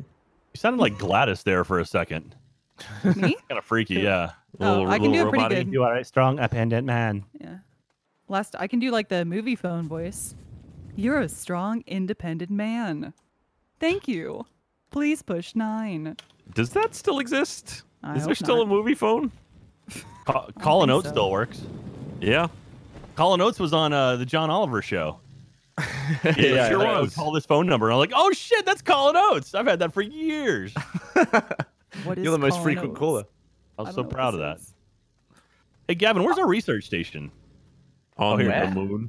You sounded like GLaDOS there for a second. Me? Kind of freaky, yeah. Oh, Little- I can do it pretty robot-y. good. You are a strong, independent man. Yeah. Last, I can do like the Moviefone voice. You're a strong, independent man. Thank you. Please push nine. Does that still exist? I Is there still not. a Moviefone? Ca- Colin think Oates so. still works. Yeah. Colin Oates was on uh, the John Oliver show. Yeah, sure I was. call this phone number. And I'm like, oh shit, that's Colin Oates. I've had that for years. What is You're the most Colin frequent Oates? caller. I I was don't so proud of this that. is. Hey, Gavin, where's uh, our research station? On here. the moon.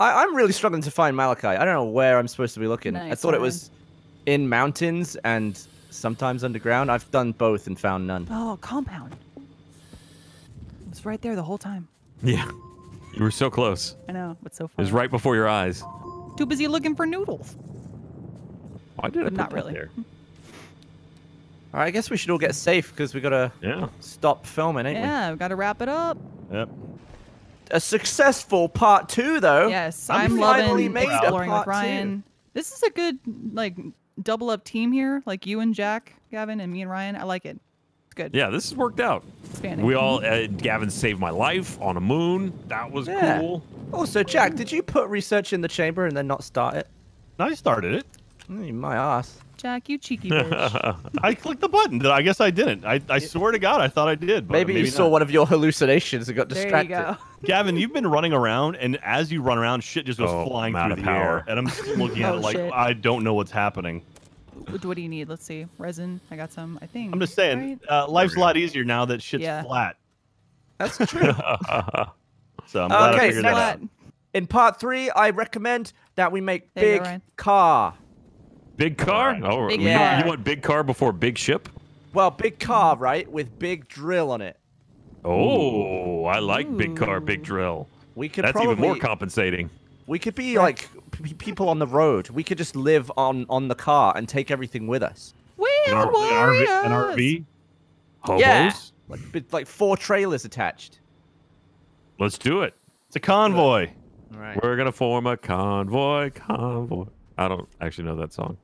I, I'm really struggling to find malachite. I don't know where I'm supposed to be looking. I Nice, thought it was in mountains and sometimes underground. I've done both and found none. Oh, compound. It was right there the whole time. Yeah. You were so close. I know, but so It far. was right before your eyes. Too busy looking for noodles. Why did I put not that really. there? All right, I guess we should all get safe because we gotta Yeah. stop filming, ain't Yeah, we got to wrap it up. Yep. A successful part two, though. Yes, I'm I'm finally loving made a exploring with part two. Ryan. This is a good like double up team here, like you and Jack, Gavin, and me and Ryan. I like it. It's good. Yeah, this has worked out. Expanding. We all, uh, Gavin saved my life on a moon. That was Yeah. cool. Also, Jack, did you put research in the chamber and then not start it? I started it. Mm, my ass. Jack, you cheeky bitch. I clicked the button. I guess I didn't. I, I swear to God, I thought I did. But Maybe, you saw not. one of your hallucinations and got distracted. there distracted. you go. Gavin, you've been running around, and as you run around, shit just goes Oh, flying I'm out through of the air, and I'm just looking at Oh, it like shit. I don't know what's happening. What, what do you need? Let's see. Resin. I got some. I think. I'm just saying, right? uh, life's a lot easier now that shit's Yeah. flat. That's true. So I'm glad Okay, I figured so that out. In part three, I recommend that we make There you go, big car. big car? Alright. Oh, Big you, car. you want big car before big ship? Well, big car, right, with big drill on it. Oh, I like big car, big drill. We could That's probably even more compensating. we could be like p- people on the road. We could just live on on the car and take everything with us. We An, are an RV, an warriors. RV. Hobos? Yeah. Like with like four trailers attached. Let's do it. It's a convoy. All right. We're gonna form a convoy, convoy. I don't actually know that song.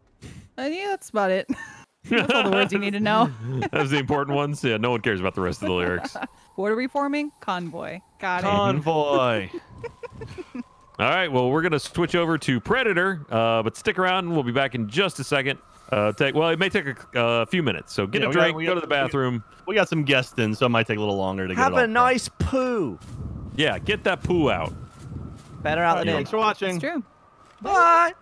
Uh, yeah, that's about it. that's all the words you need to know. That's the important ones. Yeah, no one cares about the rest of the lyrics. What are we forming? Convoy. Got it. Convoy. All right, well, we're gonna switch over to Predator, uh, but stick around. We'll be back in just a second. Uh, take well, it may take a uh, few minutes. So get Yeah, a we got- drink, go got- to the bathroom. we got some guests in, so it might take a little longer to get Have it all a nice poo. Yeah, get that poo out. Better out done. than in. Thanks for watching. It's true. Bye.